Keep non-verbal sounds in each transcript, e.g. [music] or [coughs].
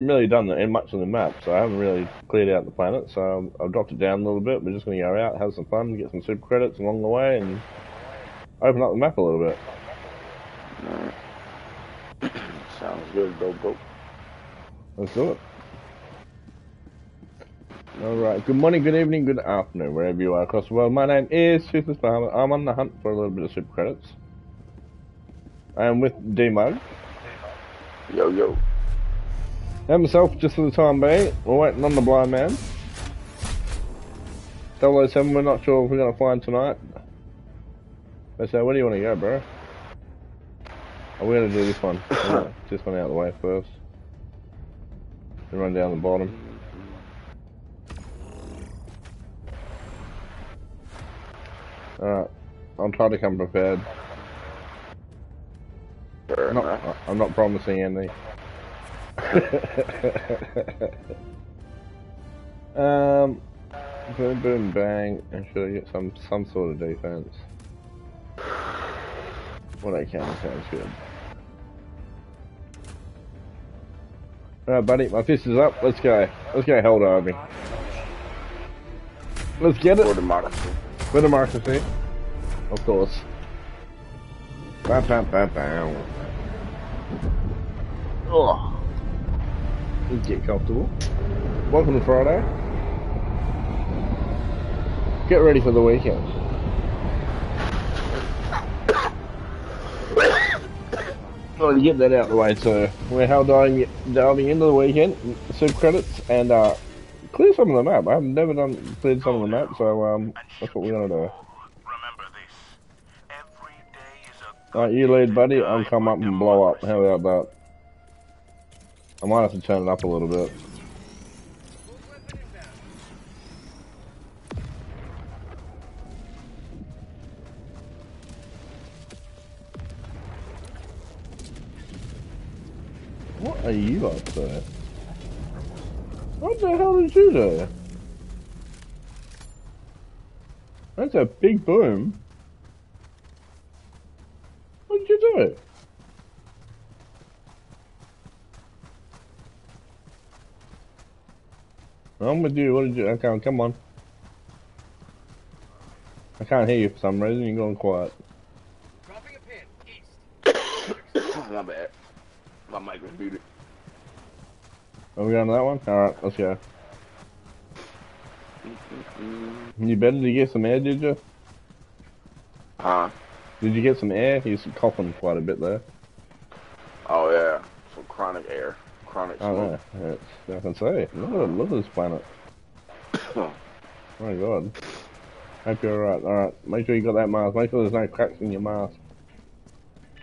really done the, much of the map, so I haven't really cleared out the planet. So I've dropped it down a little bit. We're just going to go out, have some fun, get some super credits along the way, and open up the map a little bit. Alright. [coughs] Sounds good, go go. Let's do it. Alright, good morning, good evening, good afternoon, wherever you are across the world. My name is Toothless Bahamut. I'm on the hunt for a little bit of super credits. I am with D-Mug. Yo yo. And myself, just for the time being, we're waiting on the blind man. 007, we're not sure if we're going to find tonight. They say, where do you want to go, bro? Oh, we're going to do this one. [laughs] This one out of the way first. Then run down the bottom. Alright, I'm trying to come prepared. I'm not. I'm not promising anything. [laughs] um, boom, boom, bang, and should I get some some sort of defense? What I can sounds good. Alright, buddy, my fist is up. Let's go. Let's go, hell diving. Let's get it. For democracy. For democracy. Of course. Bam, bam, bam, bam. Oh. Get comfortable. Welcome to Friday. Get ready for the weekend. Well, to get that out of the way, so we're hell diving, diving into the weekend, super credits, and uh, clear some of the map. I've never done cleared some of the map, so um, that's what we're gonna do. Remember this. Every day is a Alright, you lead, buddy. I'll come up and blow up. How about that? I might have to turn it up a little bit. What are you up to? What the hell did you do? That's a big boom. What did you do? I'm with you. What did you? Okay, come on. I can't hear you for some reason. You're going quiet. Dropping a pin. East. [coughs] My bad. My mic was muted. Are we going to that one? All right, let's go. You better to get some air, did you? Huh? Did you get some air? He's coughing quite a bit there. Oh yeah. Some chronic air. Chronic Oh smoke. no, it's, I can say. Look at look this planet. Oh. [coughs] My God. Hope you're alright. Alright, make sure you got that mask. Make sure there's no cracks in your mask.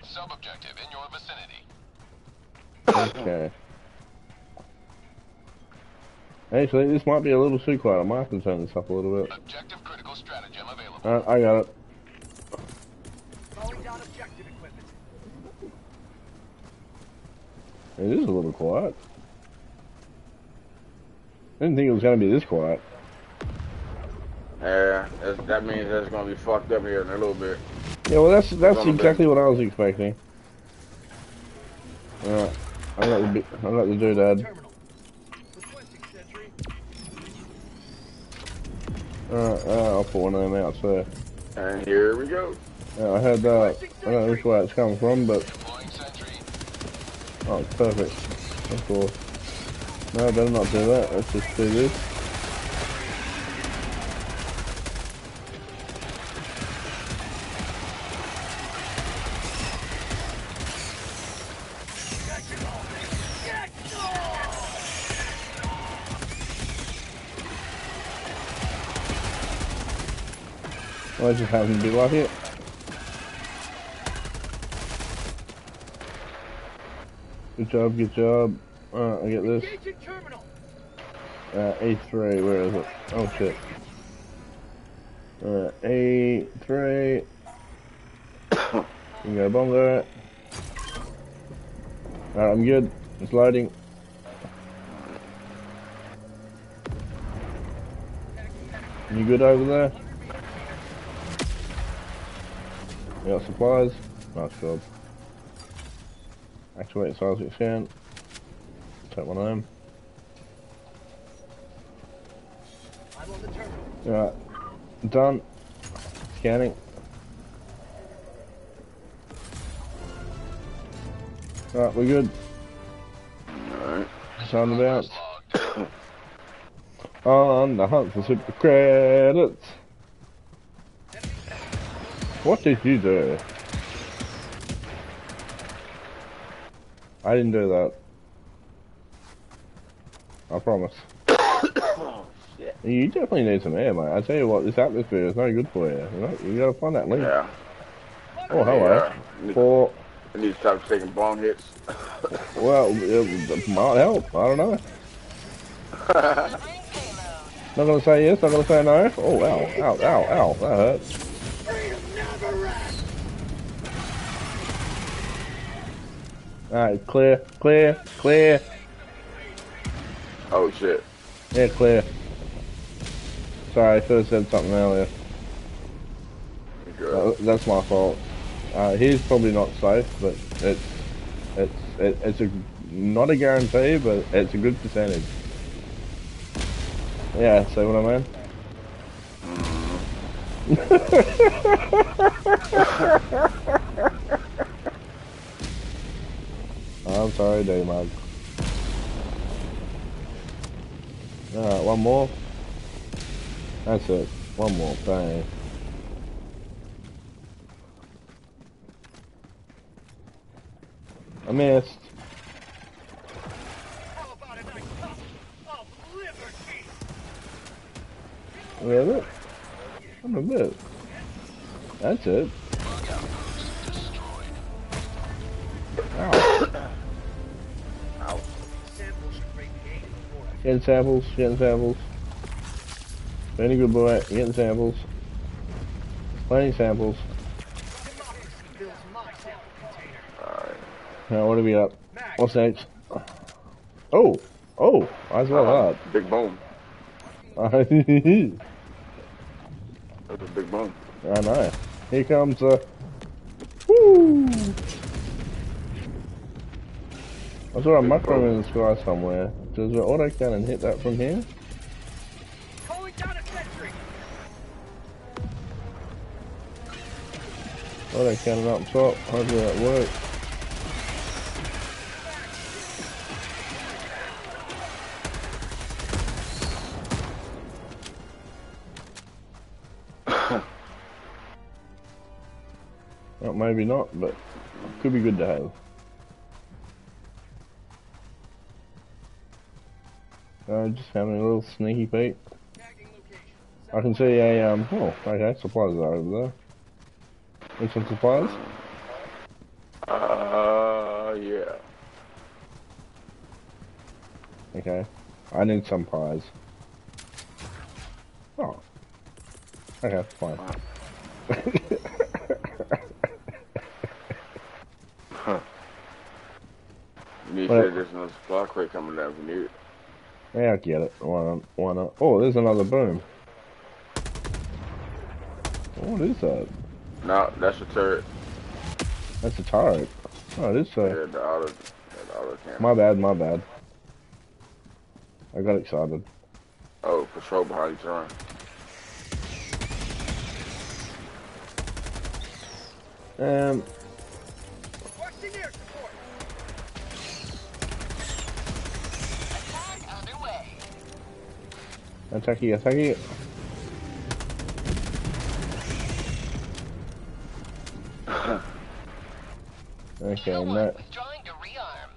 sub-objective in your vicinity. Okay. Actually, this might be a little too quiet. I might have to turn this up a little bit. Objective critical stratagem available. Alright, I got it. Calling down objective equipment. It is a little quiet. I didn't think it was going to be this quiet. Yeah, that means that's gonna be fucked up here in a little bit. Yeah, well, that's that's exactly what I was expecting. Alright, I got the I got the doodad. Alright, uh, I'll put one of them out. So, And here we go. yeah, I heard that. I don't know which way it's coming from, but. Oh, perfect. Of course. No, I better not do that. Let's just do this. I just happen to be lucky. Good job, good job. Alright, I get this. Uh, A3, where is it? Oh shit. Alright, A3. Bingo bongo. Alright, I'm good. It's loading. You good over there? You got supplies? Nice job. Activate seismic scan. take one of them. I'm on the terminal. Alright. Done. Scanning. Alright, we're good. Alright. Sound about. On the hunt for super credits. What did you do? I didn't do that. I promise. Oh, [coughs] shit. You definitely need some air, mate. I tell you what, this atmosphere is no good for you. You, know? you gotta find that link. Yeah. Oh, hello. Yeah. For, I need to stop taking bong hits. [laughs] well, it might help. I don't know. [laughs] Not gonna say yes, not gonna say no. Oh, ow, ow, ow, ow. That hurts. Alright, clear, clear, clear. oh shit. Yeah, clear. Sorry, I should have said something earlier. That's my fault. Uh, he's probably not safe, but it's it's it, it's a not a guarantee, but it's a good percentage. Yeah, see what I mean? [laughs] [laughs] Oh, I'm sorry, D-Mug. Alright, one more. That's it. One more, bang. I missed. How about a nice cup of liberty? Really? I'm a bit. That's it. Ow. Ouch. Samples should rate the game before Getting samples, getting samples. Very good boy, getting samples. Plenty samples. democracy builds my sample container. Alright. Now, what do we got? Max, What's next? Oh! Oh! As well Uh, big that. [laughs] That's a big boom. I know. Here comes uh Woo! I saw a Big mushroom in the sky somewhere. Does the auto cannon hit that from here? calling down a sentry. Auto cannon up top. Hopefully that works. [coughs] Well, maybe not, but could be good to have. Uh, just having a little sneaky peek. I can see a, um, oh, okay, supplies are over there. Need some supplies? Uh, yeah. Okay. I need some pies. Oh. Okay, fine. [laughs] huh. You need Well- to say there's no supply crate coming down if you need it. Yeah, I get it. Why not? Why not? Oh, there's another boom. What is that? No, that's a turret. That's a turret. Oh, it is so. Yeah, the auto, the auto camera. My bad, my bad. I got excited. Oh, patrol behind you, turn. Um, attacky, attacky. [laughs] Okay, no, Withdrawing to rearm.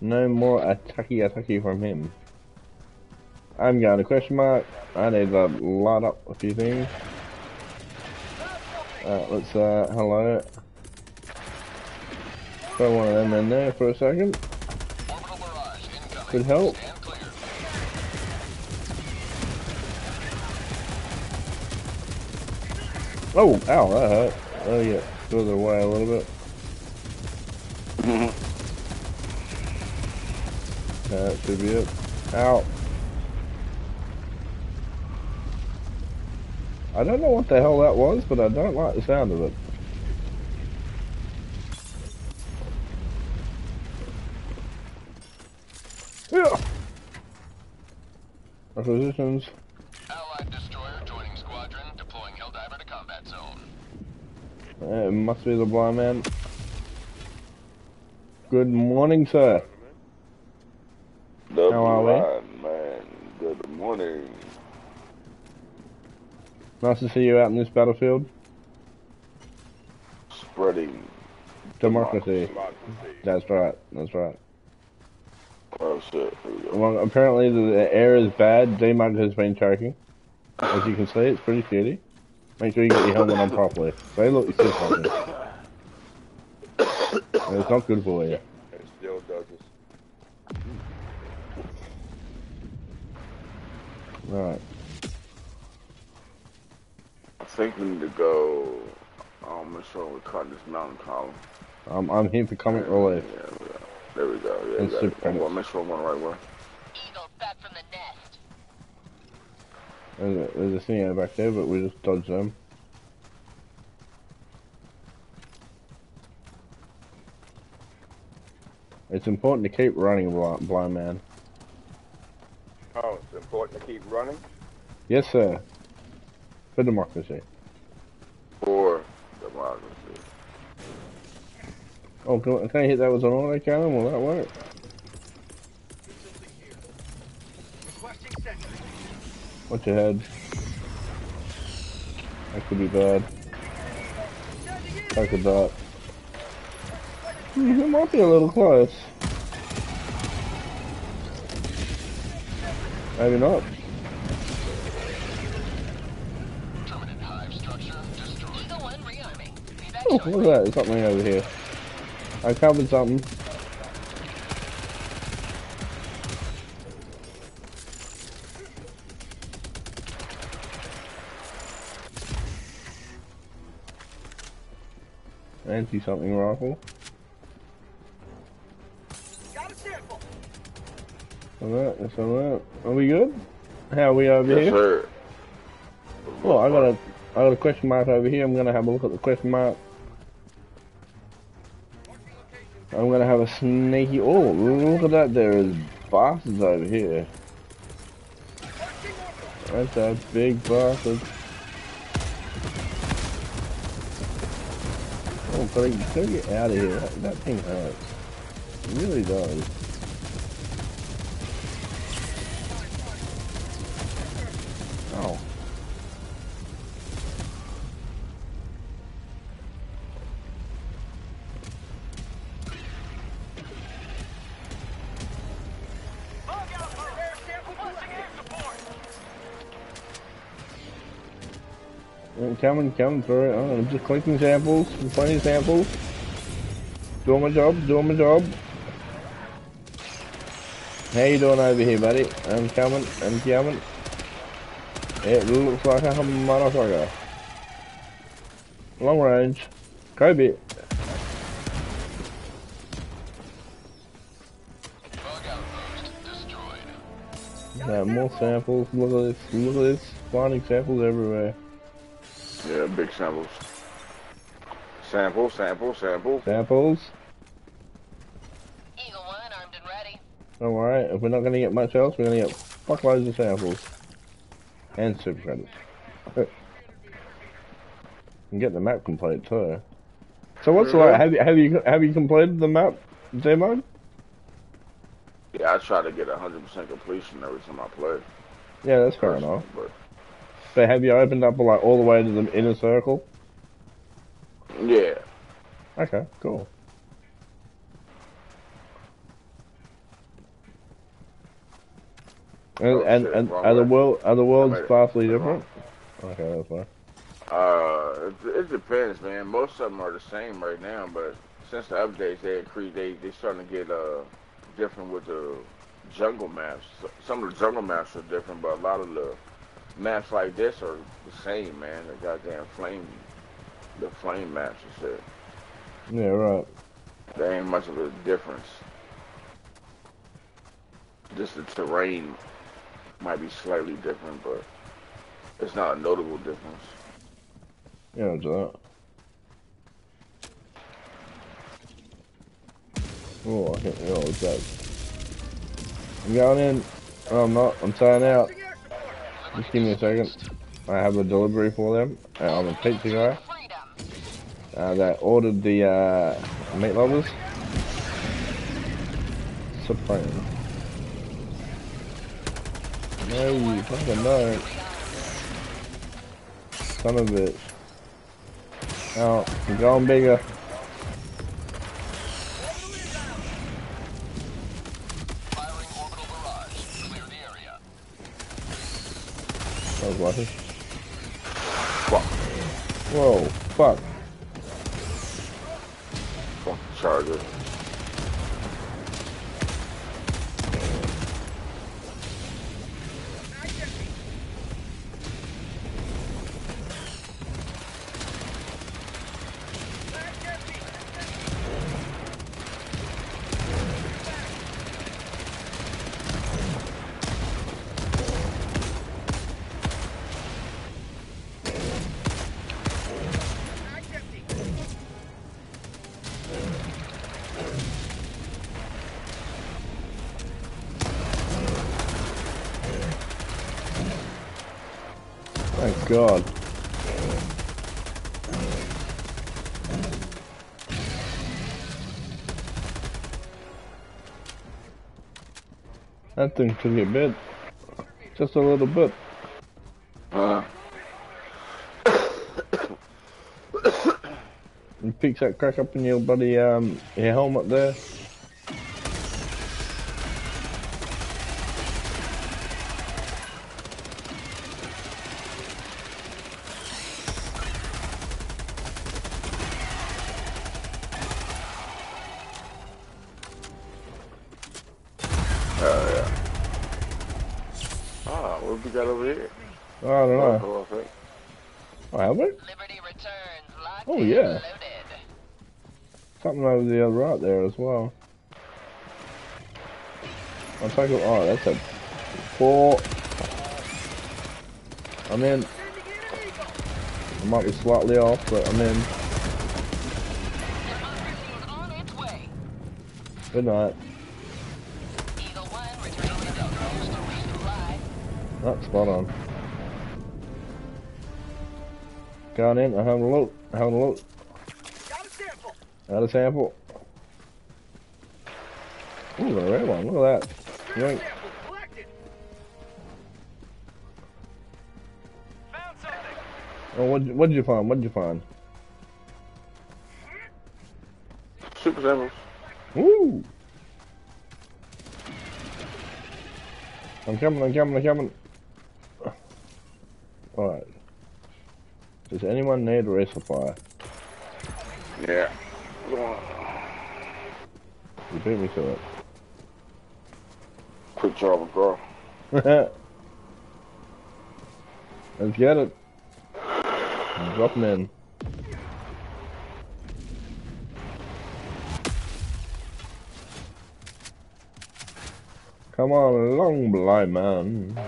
no more attacky, attacky from him. I'm going to question mark. I need to light up a few things. Uh, let's, uh, hello. Throw one of them in there for a second. Could help. Oh, ow, that hurt. Oh, yeah, further away a little bit. Mm-hmm. That should be it. Ow. I don't know what the hell that was, but I don't like the sound of it. Yeah. Acquisitions. It must be the blind man. Good morning, sir. The How are we? man. Good morning. Nice to see you out in this battlefield. Spreading Democracy. democracy. That's right. That's right. Oh shit. We. Well, apparently the, the air is bad. D-Mug has been choking. As you can see, it's pretty shitty. Make sure you get your helmet on properly. Say, look, you still something. It's not good for you. It still does. Alright. I think we need to go. Um, make sure we cut this mountain column. I'm, I'm here for comic relief. Yeah, go. there we go. Yeah, And super. I'm gonna make sure I'm going the right way. Eagle back from the nest. There's a, there's a thing out back there, but we just dodged them. It's important to keep running, blind man. Oh, it's important to keep running Yes, sir. For democracy. for democracy. Oh, can, I- can I hit that with an auto cannon? Will that work? Requesting sentry. Watch your head. That could be bad. Like a dot. Hmm, It might be a little close. Maybe not. Permanent hive structure destroyed. Eagle 1 rearming. Be back Oh, look at that. There's something over here. I covered something. Anti something rifle. Got a sample. Alright, that's alright. Are we good? How are we over Yes, here? sir. Oh, I got a, I got a question mark over here. I'm gonna have a look at the question mark. I'm gonna have a sneaky. Oh, look at that! There is bastards over here. That's a big bastard. Gotta, gotta get out of here. That, that thing hurts. It really does. Coming, coming through. Oh, I'm just collecting samples, plenty of samples. Doing my job, doing my job. How you doing over here, buddy? I'm coming, I'm coming. It looks like a motherfucker. Long range. Kobe. Yeah, more samples. Look at this, look at this. Finding samples everywhere. Yeah, big samples. Sample, sample, sample. Samples. Eagle 1 armed and ready. Don't worry, if we're not going to get much else, we're going to get fuckloads of samples. And super credits. [laughs] and get the map complete too. So what's the like? Have you have you have you completed the map demo? Yeah, I try to get a 100% completion every time I play. Yeah, that's fair enough. But But have you opened up like all the way to the inner circle? yeah, Okay, cool. And Oh, and, shit, and are the world are the worlds I made it. vastly different? Okay, that's fine. uh, it, it depends, man. Most of them are the same right now, but since the updates, they increase, they they starting to get uh different with the jungle maps. So- Some of the jungle maps are different, but a lot of the maps like this are the same, man. The goddamn flame, the flame maps and shit. Yeah, right. There ain't much of a difference. Just the terrain might be slightly different, but it's not a notable difference. Yeah, I'll do. Oh, I can't. Oh, it's that. I'm going in. Oh, I'm not. I'm signing out. Just give me a second. I have a delivery for them. I'm a pizza guy uh, that ordered the uh, meat lovers. Supreme. No, you fucking don't. Son of a bitch. Oh, I'm going bigger. Firing orbital barrage. Clear the area. Lucky. Fuck. Whoa, fuck. Fuck Charger. That thing took a bit. Just a little bit. Uh, [coughs] [coughs] You fix that crack up in your bloody um your helmet there. oh yeah. Ah, what we got over here? I don't know. Oh, I think. Oh, have we? Liberty returns. Locked Oh, and yeah. loaded. Something over the other right there as well. It. Oh, that's a four. I'm in. I might be slightly off, but I'm in. Good night. Eagle 1 returning to Delco's to resupply. That's spot on. Gone in, I have a look. I have a look. Got a sample. Out of sample. Ooh, a red one. Look at that. Yoink. Sample collected. Found something. Oh, what what did you find? What did you find? Super samples. Woo! I'm coming, I'm coming, I'm coming. Alright. Does anyone need a resupply? Yeah. You beat me to Quick job, bro. it. [laughs] Let's get it. Drop 'em in. Come on along, blind man.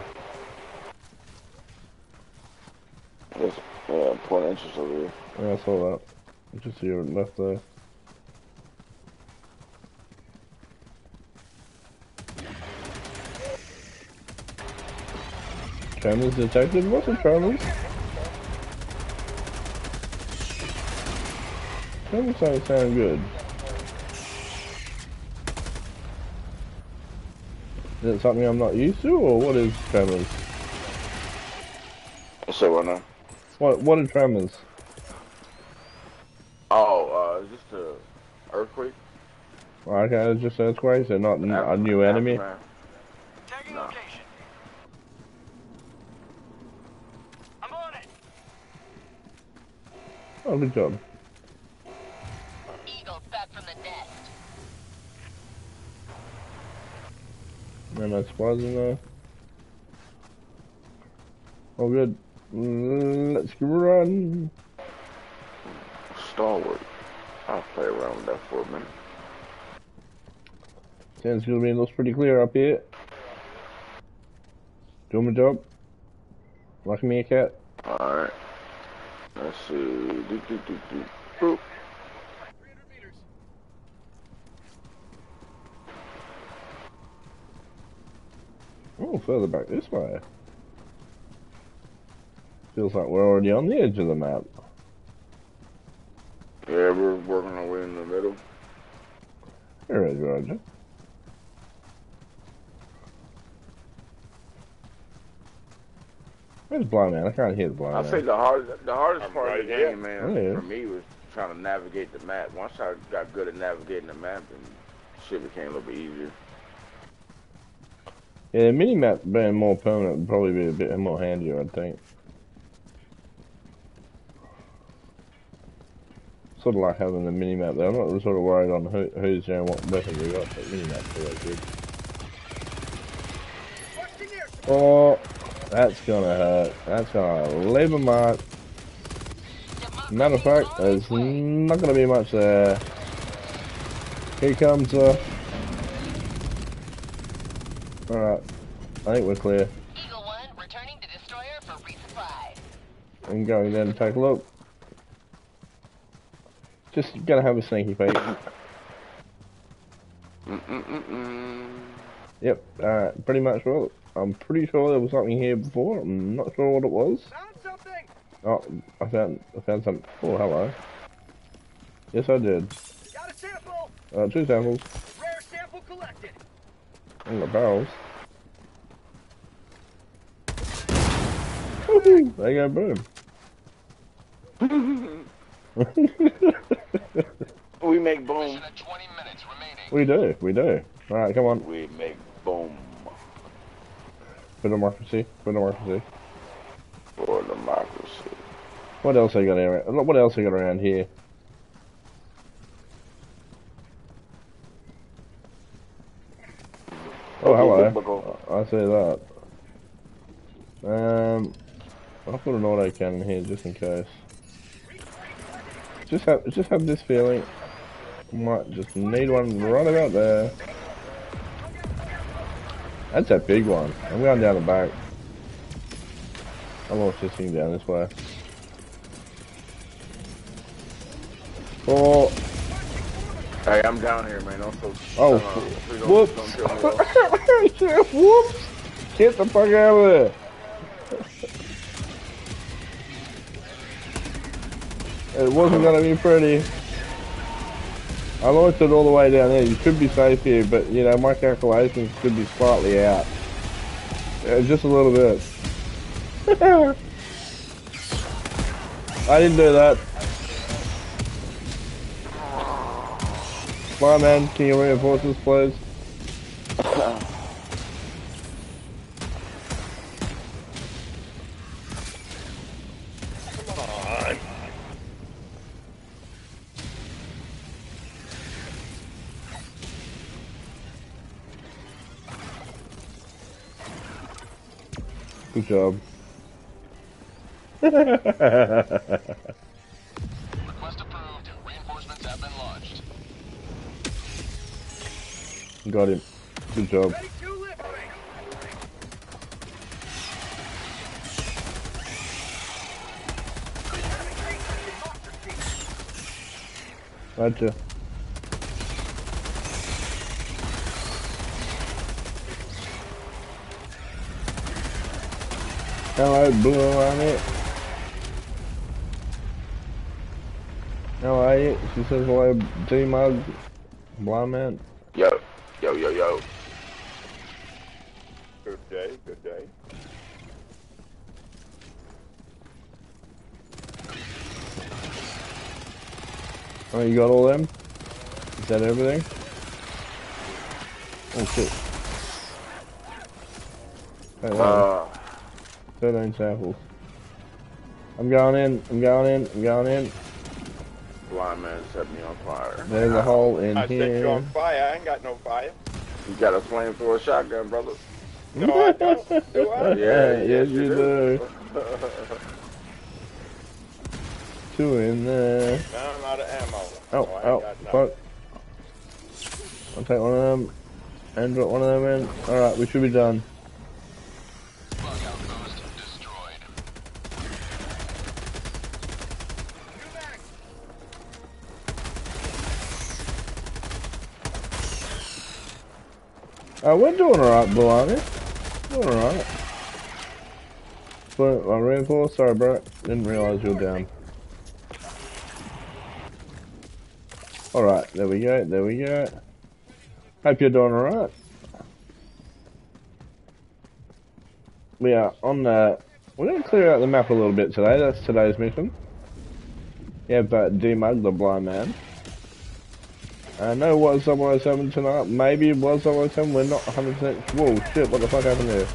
There's uh, point inches over here. Yeah, I saw that. Just see your left there. Tremors detected? What's a tremors? Tremors don't sound good. Is it something I'm not used to, or what is tremors? So what now? What what are tremors? Oh, uh, is this the earthquake? Okay, it's just earthquakes, they're not a new enemy. Aftermath. Tagging No. location. I'm on it. Oh, good job. Eagles back from the nest. No, no supplies in there. Oh, good. Let's run. Stalwart. I'll play around with that for a minute. Sounds good to me. Looks pretty clear up here. Doing my job. Like me a meerkat. Alright. Ah, Let's see. Do, do, do, do. Boop. Oh, further back this way. Feels like we're already on the edge of the map. Yeah, we're working our way in the middle. There is Roger. Where's Blind Man? I can't hear the Blind I Man. say the hard, the hardest I'm part of the right here. game, man, yeah. for me was trying to navigate the map. Once I got good at navigating the map, then shit became a little bit easier. Yeah, the mini map being more permanent would probably be a bit more handier, I think. Sort of like having the mini map there. I'm not sort of worried on who, who's and what weapon you got, but mini map's always good. Oh, that's gonna hurt. That's gonna leave a mark. Matter of fact, there's not gonna be much there. Here comes, uh... Alright, I think we're clear. Eagle 1 returning to destroyer for resupply. I'm going there to take a look. Just gonna have a sneaky peek. Mm-mm-mm-mm. Yep, alright, pretty much well. I'm pretty sure there was something here before. I'm not sure what it was. Found something! Oh, I found I found some. Oh, hello. Yes, I did. Got a sample! Uh, two samples. Rare sample collected! And the barrels. Woohoo! There you go, boom. [laughs] We make boom. Mission at 20 minutes remaining. we do, we do. Alright, come on. We make boom For democracy, for democracy. for democracy. What else I got around? What else I got around here? Oh, hello. I see that. Um, I'll put an auto cannon here just in case. Just have, just have this feeling. Might just need one right about there. That's a big one. I'm going down the back. Launch this thing down this way. Oh, Hey, I'm down here, man. Don't. Oh, uh, don't- whoops. don't. [laughs] Whoops. Get the fuck out of there. It wasn't gonna be pretty. I launched it all the way down there. You could be safe here, but you know my calculations could be slightly out. Yeah, just a little bit. [laughs] I didn't do that. My man, can you reinforce this, please? Job. [laughs] Request approved. Reinforcements have been launched. Got him. Good job. Ready to liberate! Gotcha. Blue on it. How are you? She says hello, T-Mug. Blind man. Yo, yo, yo, yo. Good day, good day. Oh, you got all them? Is that everything? Oh shit. Hey, Uh, 13 samples. I'm going in, I'm going in, I'm going in. blind man set me on fire. There's a hole in here. I set you on fire. I ain't got no fire. You got a flamethrower shotgun, brother. [laughs] No, I don't. Do I? [laughs] Yeah, yes you do. [laughs] Two in there. Now I'm out of ammo. Oh, I ain't oh, got nothing. fuck. I'll take one of them and drop one of them in. Alright, we should be done. Uh, we're doing alright, we? Doing alright. But I reinforce. Sorry, bro. Didn't realize you were down. Alright, there we go, there we go. Hope you're doing alright. We are on the... We're going to clear out the map a little bit today. That's today's mission. Yeah, but demug the blind man. I know was 007 tonight. Maybe it was 007. We're not 100% Whoa, shit, what the fuck happened there?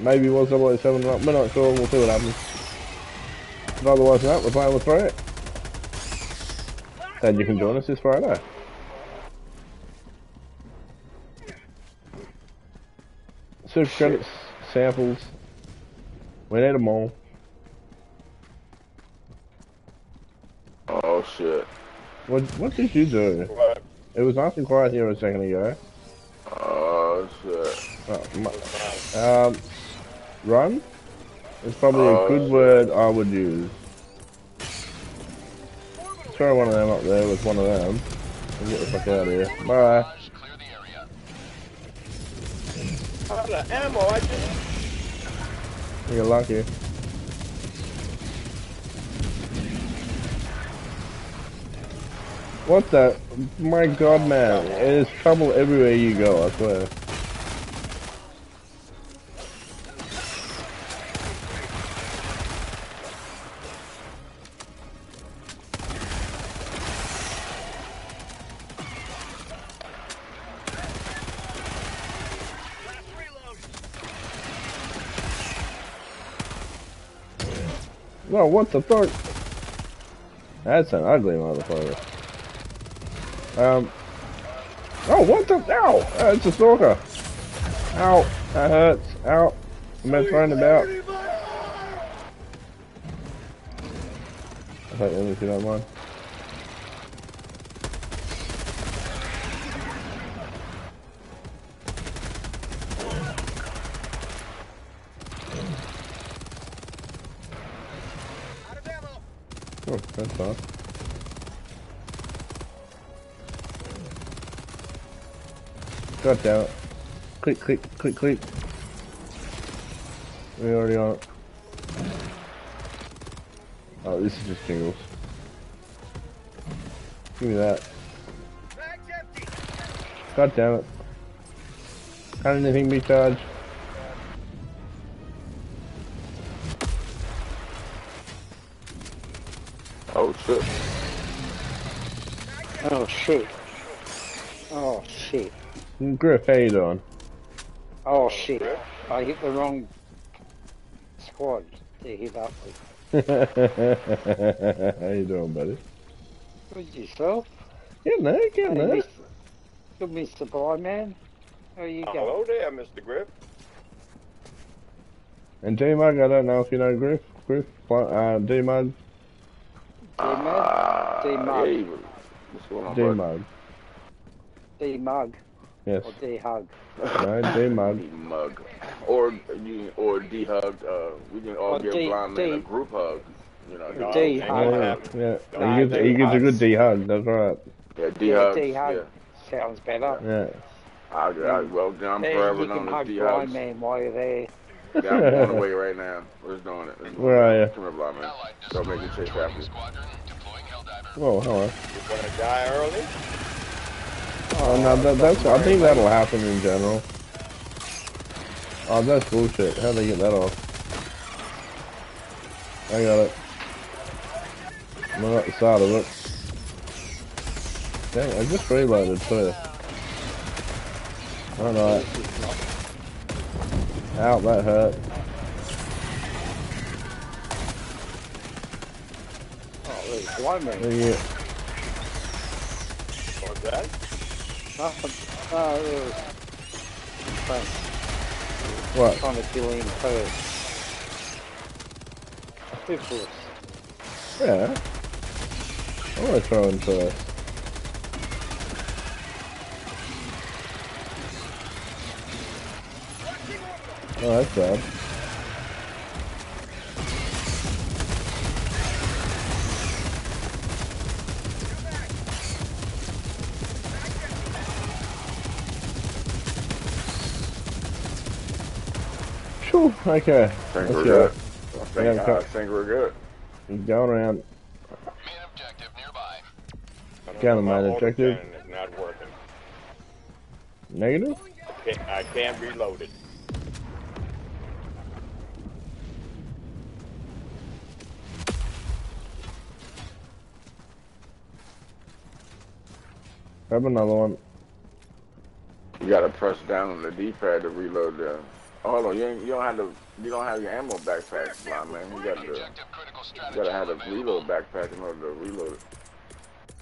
Maybe it was 007 tonight. We're not sure. We'll see what happens. But otherwise than that, we're playing with Threat. Glad you can join us this Friday. Super credits, samples. We need them all. Oh shit. What What did you do? What? It was nice and quiet here a second ago. Oh shit. Oh, my, um, run? It's probably Oh, a good shit. word I would use. Throw one of them up there with one of them. And get the fuck out of here. Bye. Barrage, clear the area. Out of ammo, I just... You're lucky. What the? My god, man. There's trouble everywhere you go, I swear. No, what the fuck? That's an ugly motherfucker. Um. Oh, what the? Ow! Uh, it's a stalker. Ow! That hurts. Ow! I'm not. I'll take them if you don't mind. Out. Oh, that's fine. God damn it. Click, click, click, click. We already are. Oh, this is just jingles. Give me that. God damn it. Can't anything be charged? Oh shit. Oh shit. Oh shit. Griff, how you doing? Oh shit. I hit the wrong squad to hit up with. [laughs] how you doing, buddy? With yourself? Getting there, Hey, getting there. Mr. Good Mr. Blind Man. How you going? Hello there, Mr. Griff. And D-Mug, I don't know if you know Griff. Griff, uh, D-Mug, D-Mug. yeah, you- What's going on, bud? D-Mug. D mug Yes. or D hug. No, D-Mug. [laughs] D-mug. Or you or D hug. Uh, we can all Or give D- blind man a group hug. You know, No, D hug. Yeah, yeah. Nah, He gives, he gives a good D-Hug, that's right. yeah, D Yeah, hug. D hug. Yeah, Sounds better. Yeah. I, I, well, then I'm Then forever you can known as hug D Blind hugs. Man while you're there. Yeah, I'm going [laughs] away right now. We're just doing it. Let's. Where are you? Come here, blind man. Don't make destroyer me chase joining after you. squadron, deploying Helldiver. Whoa, hello. You're gonna die early? Oh, no, that, that's, I think that'll happen in general. Oh, that's bullshit. How'd they get that off? I got it. I'm at the side of it. Dang, I just reloaded too. Alright. Ow, that hurt. Oh, there's Blind Man. There you What's that? Nothing. No, there was Frank What? trying to kill him first. Syphilis. Yeah. I want to throw first. Oh, that's bad. Whew, okay, I think let's we're go. good. I think, Yeah, I think we're good. Going around. Main objective nearby. I don't Got my Objective. cannon is not working. Negative? Can't- I can't reload it. Grab another one. You gotta press down on the D-pad to reload the. Oh, hold on, you, ain't, you don't have the you don't have your ammo backpack, fly, man. You got the you gotta have the reload backpack in order to reload it.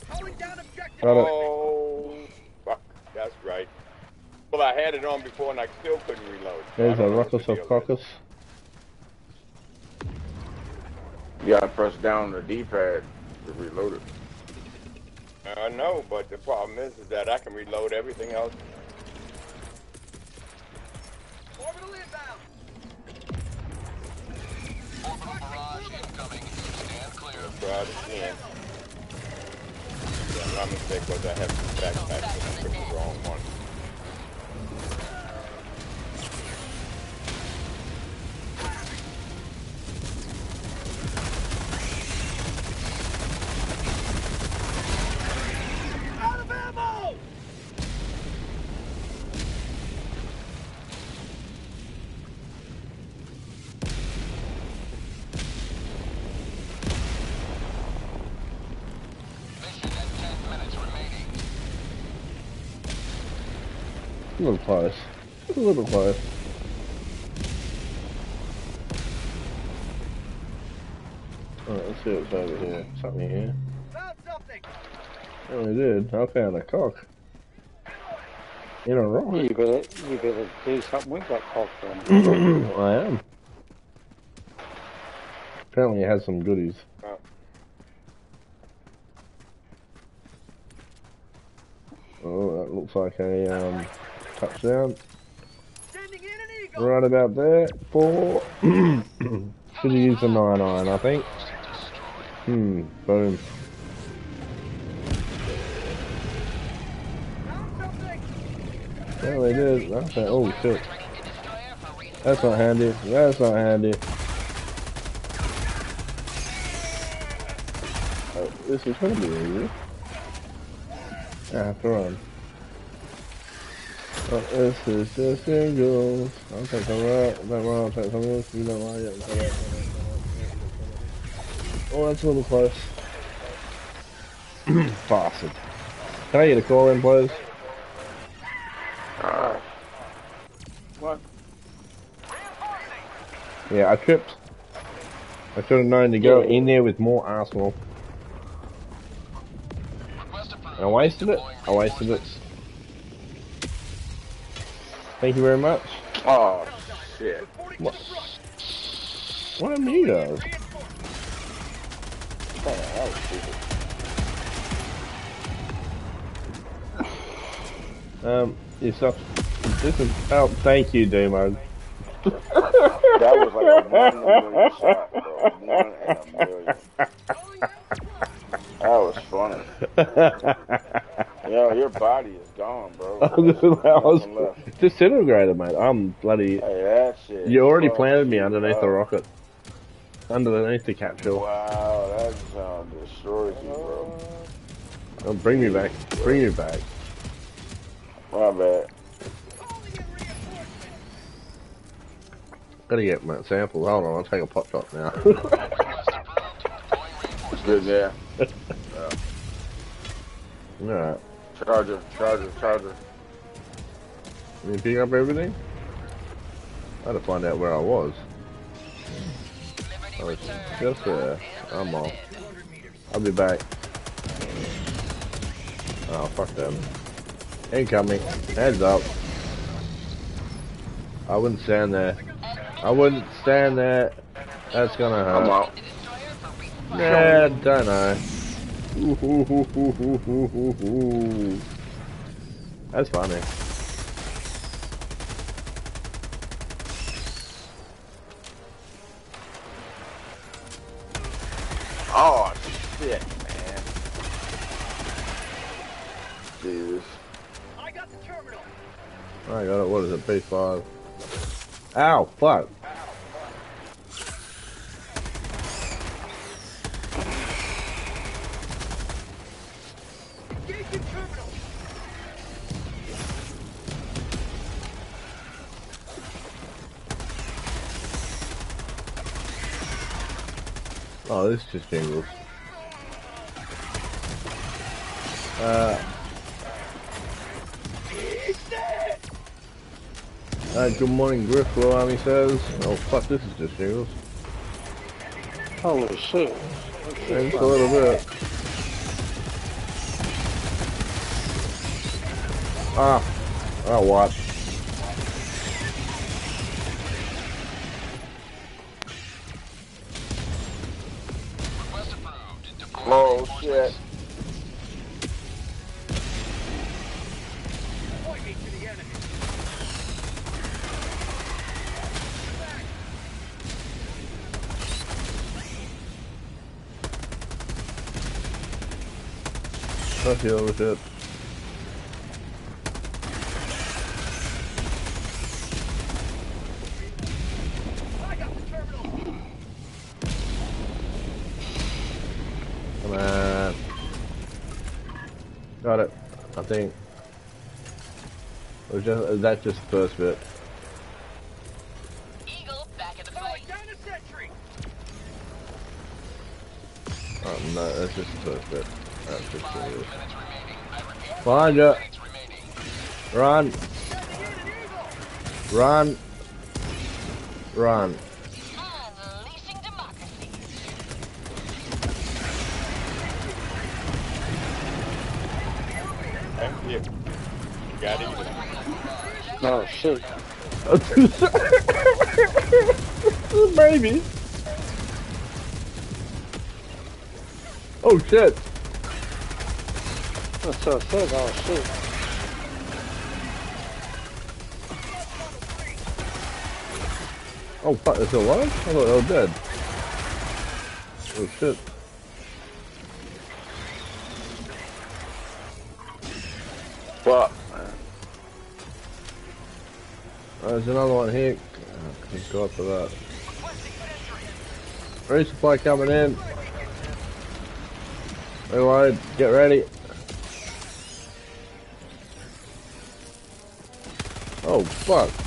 Holding down objective. Got it. Oh, fuck. That's right. Well, I had it on before and I still couldn't reload. There's a don't know what ruckus of deal caucus. You gotta press down the D-pad to reload it. I know, but the problem is, is that I can reload everything else. Orbital inbound. Orbital barrage incoming. Stand clear. Try again. Yeah, my mistake was I had two backpacks and the wrong one. Little close. A little close. Alright, let's see what's over here. Something here. Found something. Oh, we did. I found a cock. In a rock. You better, you better do something with that cock then. [clears throat] I am. Apparently it has some goodies. Oh. Oh, that looks like a um, touchdown. Sending in an eagle. Right about there. Four. [clears throat] Should have used a 9 iron, I think. Hmm, boom. Something. Yeah, they did. That's oh shit. That's not handy. That's not handy. Oh, this is gonna be easy. Have to run. Oh, this is just singles. I'll take some right. That I'll take some of. You don't like it. I'll that one. Oh, that's a little close. Bastard. Can I get a call in, please? What? Yeah, I tripped. I should have known to go in there with more arsenal. Approved. I wasted it. I wasted it. Reinforcements. Thank you very much. Oh shit. Reporting What? to the front. What am you guys? Oh, that was stupid. Um, you suck. This is. Oh, thank you, Demo. [laughs] That was like a one in a million shot, bro. One in a million. [laughs] That was funny. [laughs] Yo, your body is gone, bro. [laughs] I was disintegrated, [laughs] mate. I'm bloody. Hey, that shit. You already planted me underneath the rocket. Underneath the capsule. Wow, that sound destroys you, bro. Oh, bring me back. Bring me back. My bad. Calling in reinforcements. Gotta get my sample. Hold on, I'll take a pot shot now. [laughs] Request approved. Deploying reinforcements. Good, yeah. Alright. Charger, charger, charger. You pick up everything? I had to find out where I was. I was oh, just there. I'm off. I'll be back. Oh, fuck them. Incoming. Heads up. I wouldn't stand there. I wouldn't stand there. That's gonna hurt. I'm out. Yeah, don't know. [laughs] That's funny. Oh, shit, man. Jesus. I got the terminal. I got it. What is it? P5. Ow, fuck. Oh, this just jingles. Uh, uh, good morning, Griff. Hello, Army says. Oh, fuck, this is just jingles. Holy shit. Just a little bit. Ah. Oh, what? Shit. Fuck you, over shit. Just, is that just the first bit? Eagle back in the Calling fight. down a. Oh, no, that's just the first bit. That's just Five what it is. minutes remaining. I repeat, Behind ya. minutes remaining. Run! Sending in an eagle. Run! Run. Oh shit. Maybe. Oh shit. That's what I said. Oh shit. Oh fuck, they're alive? I thought they were dead. Oh shit. Fuck. There's another one here. Oh, thank God for that. Resupply coming in. Reload, get ready. Oh fuck.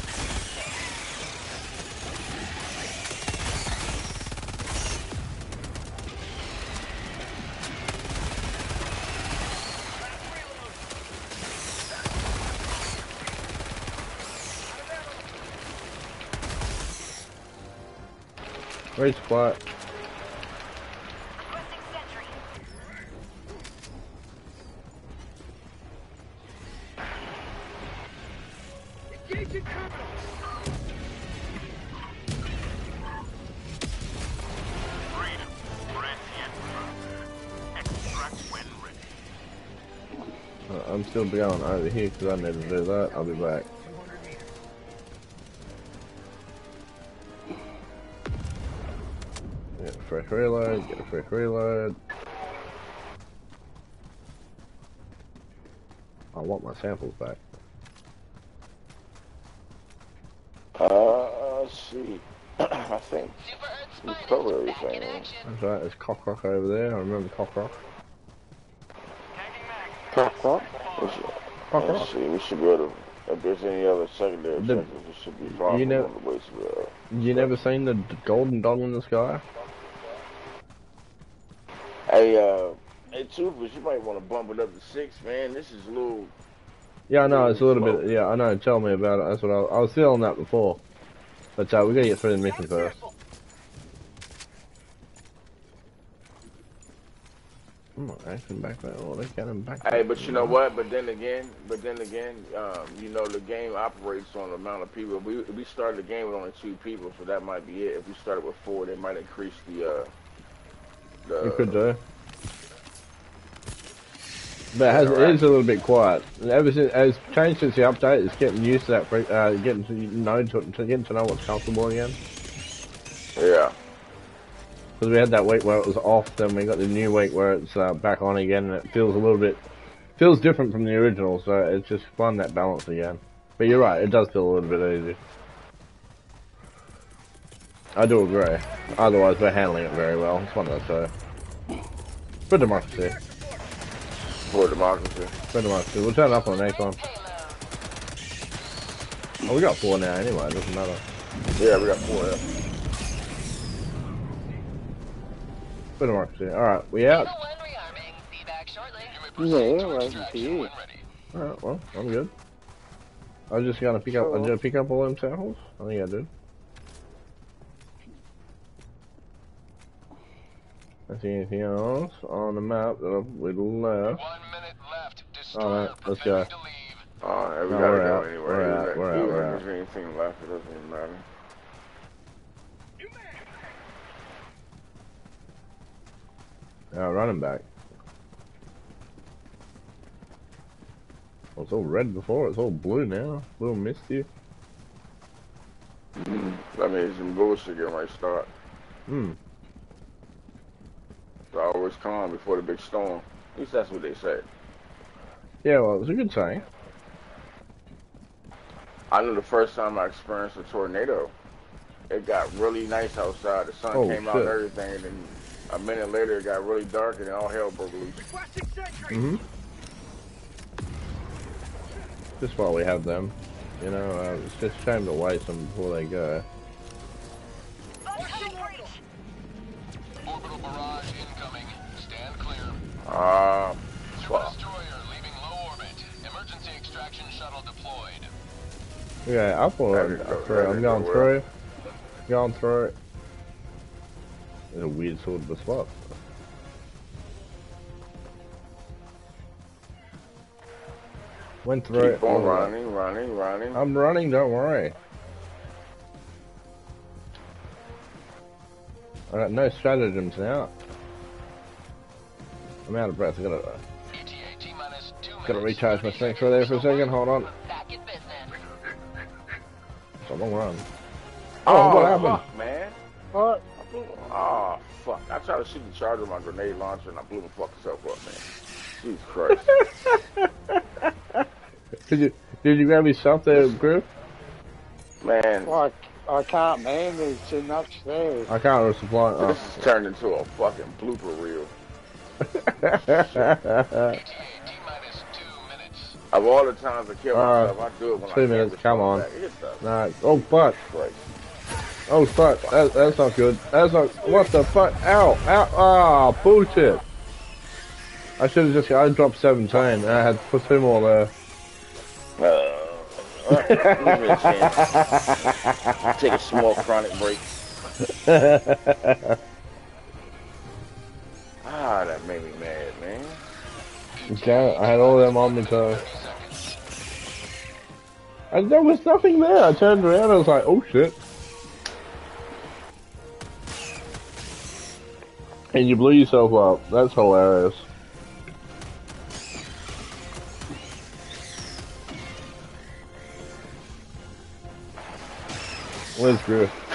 Ready. spot. Uh, I'm still going over here because I need to do that. I'll be back. Get a fresh reload, get a quick reload. I want my samples back. Uh, let's see. [clears throat] I think Super Earth we spotted. covered Back in everything. That's right, there's Cockrock over there. I remember Cockrock. Crack up. We should, Cockrock. let's see. We should be able to. If there's any other secondary The- objectives, we should be far you from the waste of uh, You never seen the golden dog in the sky? Hey, uh, hey, Tubers, you might want to bump it up to six, man. This is a little. Yeah, I know, it's a little Slow. bit, yeah, I know, tell me about it. That's what I, I was feeling that before. But uh, we gotta get through the mission first. Come on, action back there. Oh, they got him back. Hey, but you know what? But then again, but then again, um, you know the game operates on the amount of people. We we started the game with only two people, so that might be it. If we started with four, they might increase the. Uh, the You could do. But it, has, it is a little bit quiet. Ever since, as changed since the update, it's getting used to that, uh, getting to know, to, to getting to know what's comfortable again. Yeah. Because we had that week where it was off, then we got the new week where it's uh, back on again, and it feels a little bit, feels different from the original. So it's just fun that balance again. But you're right, it does feel a little bit easy. I do agree. Otherwise, we're handling it very well. It's one of those. Uh, so, for democracy, For democracy. for democracy. We'll turn it up on the next one. Payload. Oh, we got four now anyway. It doesn't matter. Yeah, we got four. Yeah. Bit of democracy. Alright, we out. Eagle One rearming. Be back shortly. Yeah, waiting for you. Alright, well, I'm good. I was just gonna pick up, I Sure. did I pick up all them samples? I think I did. I see anything else on the map that we left. One minute left. Alright, let's go. preparing to leave. Oh, we No, gotta go out. anyway. We're Even out. if- We're out. even We're out. there's anything left, it doesn't even matter. Yeah, running back. Well, it's all red before, it's all blue now. A little misty. That means some bullshit getting ready to get my start. Hmm. It's always calm before the big storm. At least that's what they say. Yeah, well, it's a good sign. I know the first time I experienced a tornado, it got really nice outside. The sun Oh, came out and everything, and then a minute later it got really dark and all hell broke loose. Mm-hmm. Just while we have them. You know, uh, it's just time to waste them before they go. Uh, shuttle deployed. Okay, I thought That I'm, didn't go- through. that I'm going go through. Going through it. There's a weird sort of a slot. Went through it. Keep on all the running, running, running. I'm running, don't worry. I got no stratagems now. I'm out of breath. I gotta, uh, ETA gotta recharge my strength for there for a second. Hold on. Back in business. It's a long run. Oh, oh, what happened? fuck, man. What? I blew, oh, fuck. I tried to shoot the charger with my grenade launcher and I blew the fuck myself up, man. Jesus Christ. [laughs] Did you did you grab yourself there, Griff? man, Like, I can't, man. There's too much there. I can't supply. this uh, has turned into a fucking blooper reel. [laughs] Of all the times I kill Uh, myself, I do it when I two can't minutes, come on. back. It's the no. Oh fuck! Oh fuck! That, that's not good. That's not. What the fuck? Ow! Ow! Ah! bullshit! I should have just. I dropped 17. and I had to put two more there. Uh, me a. [laughs] Take a small chronic break. [laughs] Ah, that made me mad, man. Okay, I had all on me too. And there was nothing there. I turned around. and I was like, oh shit. And you blew yourself up. That's hilarious. Where's Griff?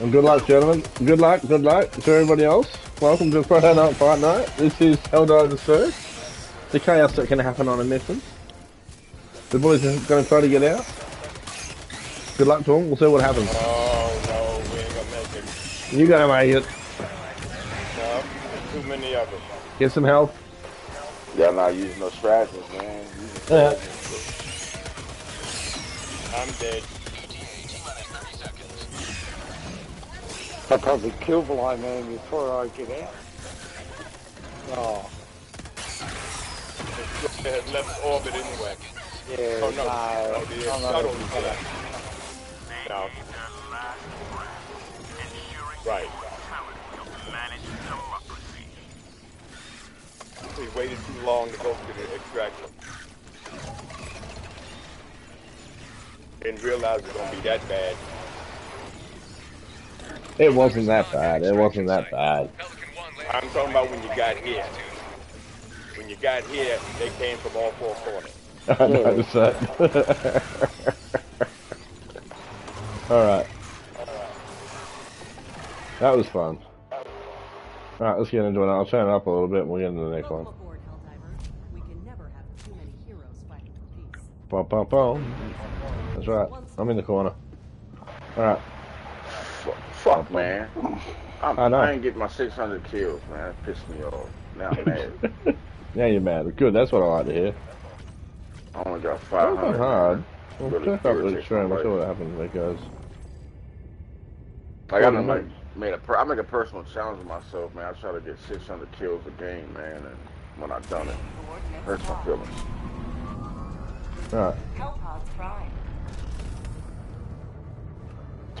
And good luck, gentlemen. Good luck, good luck to everybody else. Welcome to Friday Night Fight Night. This is Helldivers Search. The chaos that can happen on a mission. The boys are going to try to get out. Good luck to them. We'll see what happens. Oh, no, we ain't gonna make it. You going to make it. No, there's too many of them. Get some help. Y'all not using no stratagems, man. Using Yeah. I'm dead. I'll probably kill the line man before I get out. Oh, They had left orbit anyway. yeah, Oh, no. no. Oh, no, the I'm not shuttle looking is that. No, Their last breath, ensuring right. vitality of managed democracy. We waited too long to go to the extraction. Didn't realize it was gonna be that bad. It wasn't that bad. It wasn't that bad. I'm talking about when you got here. When you got here, they came from all four corners. [laughs] I noticed that. Alright. That was fun. Alright, let's get into it. I'll turn it up a little bit and we'll get into the next one. Welcome aboard, Helldivers. We can never have too many heroes fighting for peace. Bum, bum, bum. That's right. I'm in the corner. Alright. Fuck, fuck man. I'm, I I, ain't get my 600 kills, man. That pissed me off. Now I'm mad. [laughs] now you're mad. Good, that's what I like to hear. I only got That 500. wasn't hard. Well, Really check out the irritates extreme. my Let's see what happens because. Like I Well, done like made a per- I make a personal challenge with myself, man. I try to get 600 kills a game, man, and when I done it, it hurts my feelings. Alright.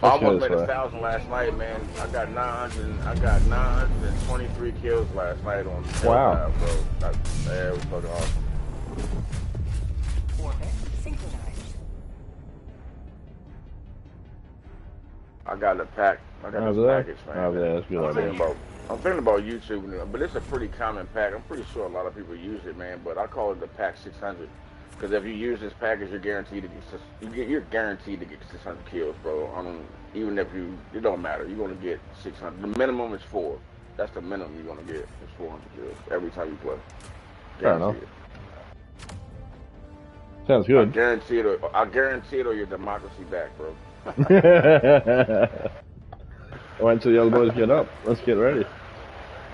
Hellpods prime. I Let's almost made a thousand last night, man. I got 900. I got 923 kills last night on. Wow. Helldive, bro. That, yeah, it was fucking awesome. Orbit synchronized. I got the pack. I got Over this there? package, man. Over there, that's a good I'm idea. thinking about. I'm thinking about YouTube, but it's a pretty common pack. I'm pretty sure a lot of people use it, man. But I call it the pack 600 because if you use this package, you're guaranteed to get you get you're guaranteed to get 600 kills, bro. I don't even if you it don't matter. You're gonna get 600. The minimum is four. That's the minimum you're gonna get. Is 400 kills every time you play. Fair enough. Sounds I good. guarantee it. I guarantee it, or your democracy back, bro. Wait until the other boys get up. Let's get ready.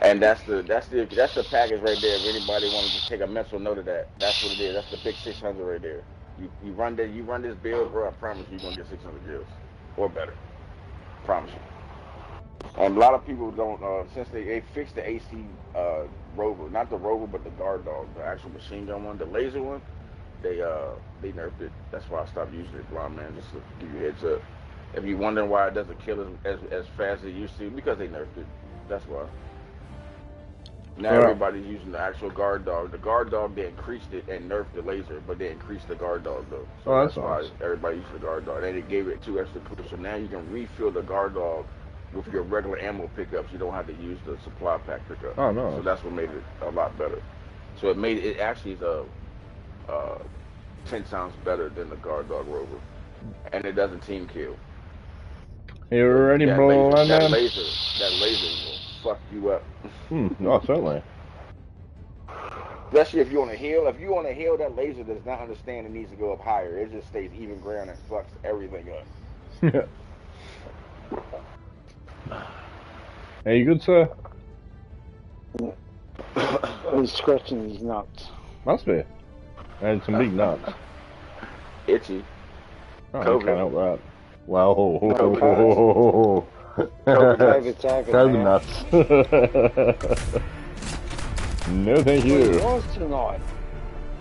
And that's the that's the that's the package right there. If anybody wants to take a mental note of that, that's what it is. That's the big 600 right there. You you run that you run this build, bro. I promise you, you're gonna get 600 kills or better. Promise you. And a lot of people don't uh, since they, they fixed the AC uh, rover, not the rover, but the guard dog, the actual machine gun one, the laser one. They uh they nerfed it. That's why I stopped using it, blind man. Just to give you heads up. If you're wondering why it doesn't kill as as, as fast as it used to, because they nerfed it. That's why. Now Alright. everybody's using the actual guard dog. The guard dog they increased it and nerfed the laser, but they increased the guard dog though. So Oh, that's why nice. everybody uses the guard dog. And they gave it two extra clips, so now you can refill the guard dog with your regular ammo pickups. You don't have to use the supply pack pickup. Oh, no. So that's what made it a lot better. So it made it actually is a uh, ten times better than the guard dog rover, and it doesn't team kill. You ready, that bro? laser, that laser, that laser will fuck you up. Hmm. Oh, certainly. Especially if you're on a hill. If you're on a hill, that laser does not understand it needs to go up higher. It just stays even ground and fucks everything up. [laughs] Yeah. Are you good, sir? [coughs] He's scratching his nuts. Must be. And some big nuts. [laughs] Itchy. Oh, you COVID. can't help that. Wow. COVID's [laughs] over COVID now. nuts. no, thank It you. was tonight.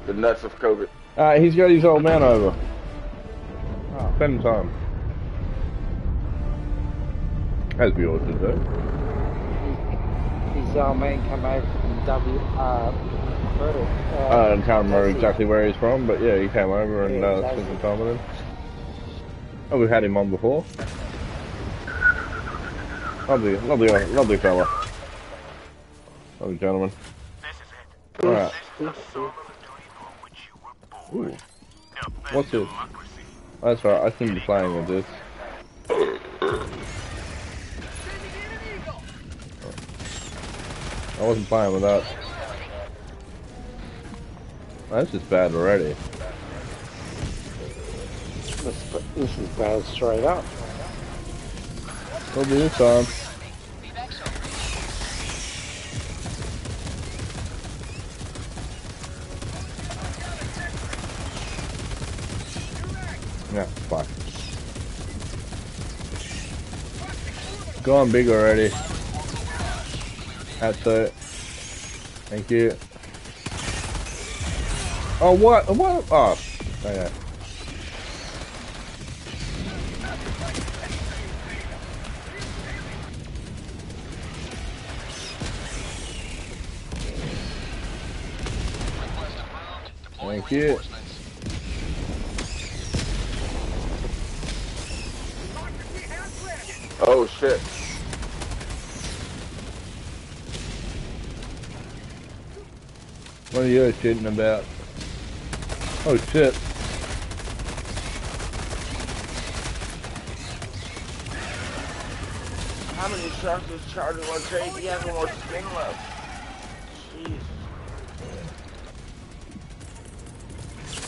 The nuts of COVID. Uh, he's got his old man over. Oh, spend time. As we always do. His old man come over from W. Uh, Uh, uh, I can't remember exactly where he's from, but yeah, he came over and Yeah, uh, spent some time with him. Oh, we've had him on before. Lovely, lovely, uh, lovely fella. Lovely gentleman. This is it. Alright. This is the soul of the duty for which you were born. Ooh, Defend What's this? democracy. that's right. I shouldn't be playing with this. I wasn't playing with that. That's just bad already. this, this is bad straight up. Do this time. Yeah, fuck. Go big already. That's it. Thank you. Oh, what? What? Oh, okay. Thank you. Oh shit. What are you shitting about? Oh shit. How many shots does Charger want to take? He has one more spin left.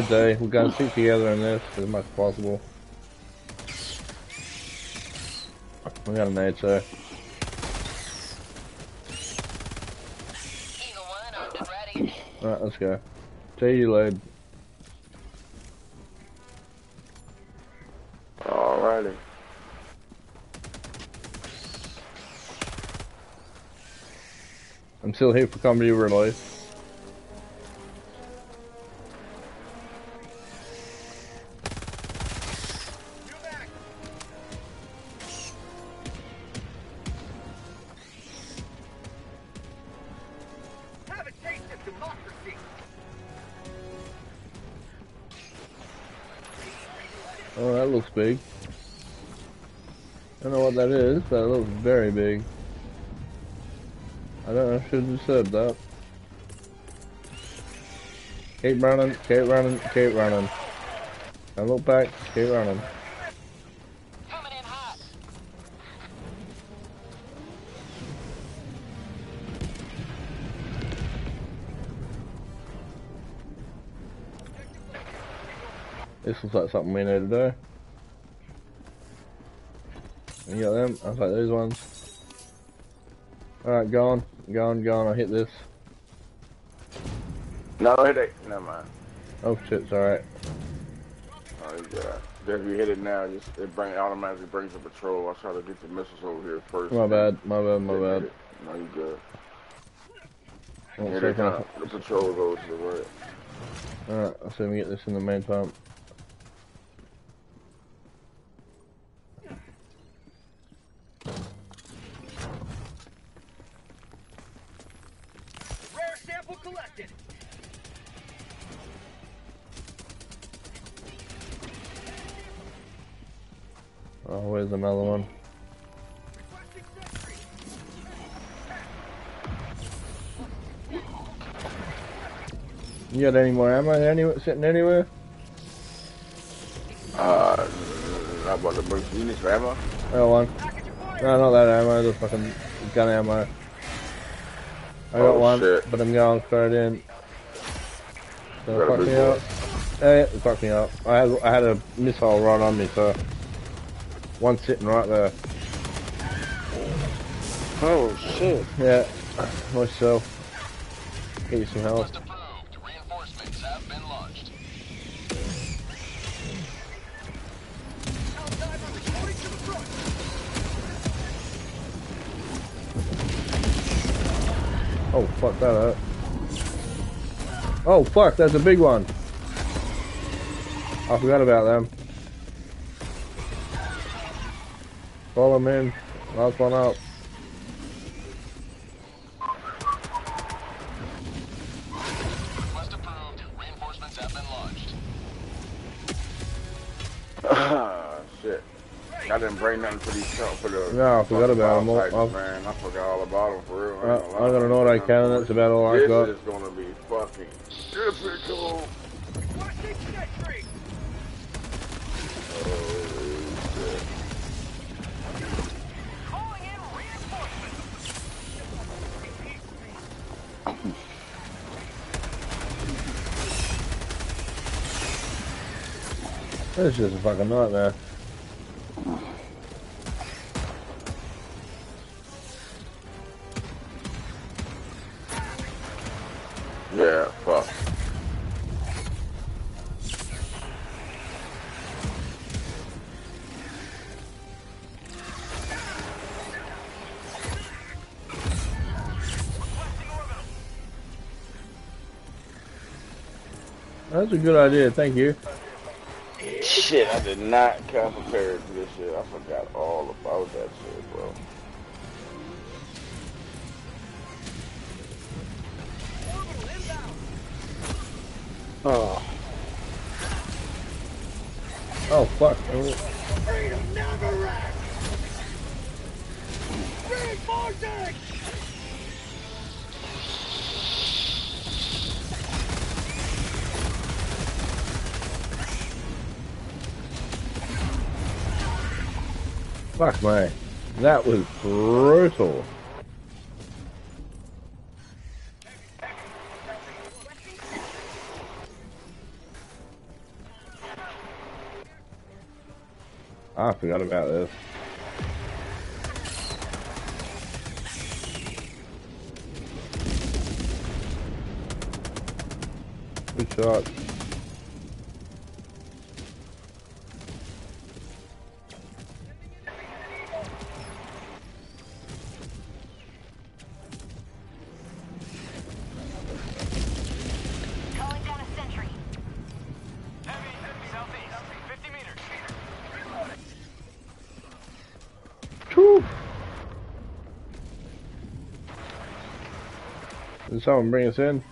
Right, day. We're going to stick together in this as much as possible. We got a nade, sir. Eagle 1 ready. Alright, let's go. T, you load. Alrighty. I'm still here for comedy release. Very big. I don't know, I should have said that. Keep running, keep running, keep running. Don't look back, keep running. Coming in hot. This looks like something we need to do. You got them? I'll take these ones. Alright, gone. Gone, go on, go on, I'll hit this. No, hit it. Never mind. Oh shit, it's alright. Oh, you got. If you hit it now, just it bring automatically brings the patrol. I try to get the missiles over here first. My bad, my bad, my bad. it. No, you good. One Hit it second. now. The patrol goes to the right. Alright, I'll see if we get this in the main pump. You got any more ammo anywhere, sitting anywhere? Uh, how about the bring you need some ammo? Oh, one. Package of fire. No, not that ammo, the fucking gun ammo. I got Oh, one, shit. but I'm going straight in. So Got a fuck me up. Yeah, yeah, it fucked me up. I had, I had a missile right on me, so one sitting right there. Oh shit. Yeah, myself. Get you some health. Oh fuck that up. Oh fuck, that's a big one. I forgot about them. Follow them in. Last one up. For the. No, I forgot about 'em. bomb I'll- man. I forgot all about them for real. Gonna I lie. got an auto cannon, that's about all I got. this is gonna be fucking typical. Requesting sentry. Shit. Calling in reinforcements. This is just a fucking nightmare. That's a good idea, thank you. Shit, I did not come prepared for this shit. I forgot all about that shit, bro. Oh. Oh fuck. Oh, Freedom never rests. Reinforcing. Fuck my, that was brutal. I forgot about this. Good shot. Someone bring us in?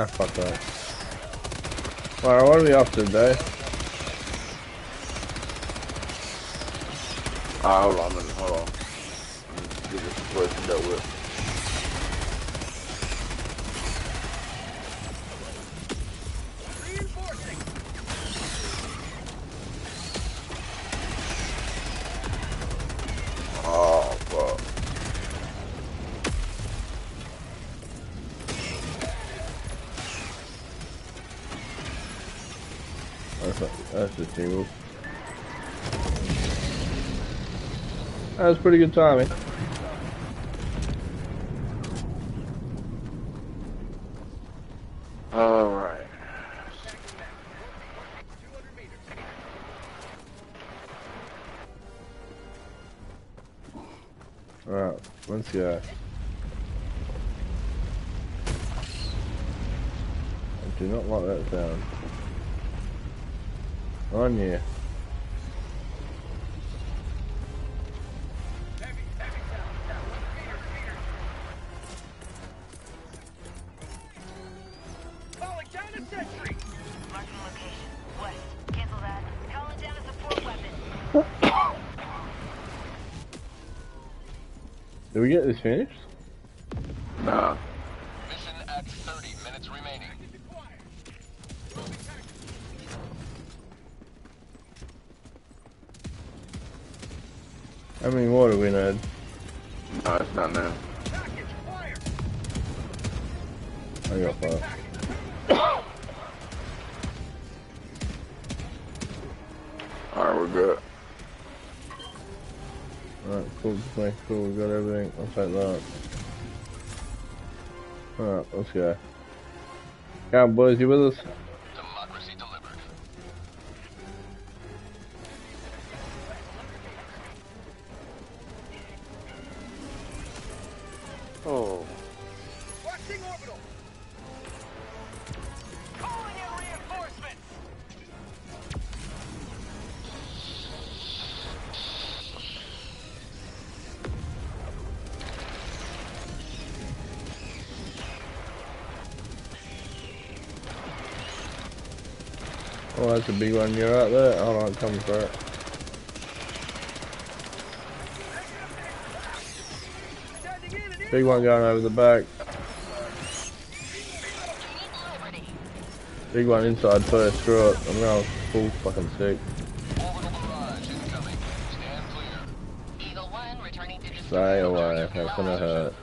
Ah, fuck that. Alright, what are we up to today? Ah, hold on a minute, hold on. Get this situation dealt with. That was pretty good timing. Alright. 200 meters. Alright, let's go. I do not like that sound. On here. Get this finished? Alright. Come on, boys, you with us? A big one. You're right there. Hold on, coming for it. Big one going over the back. Big one inside first. Screw it. I'm going full fucking sick. Orbital barrage incoming. Stand clear. Eagle 1 returning to Stay away. That's gonna hurt.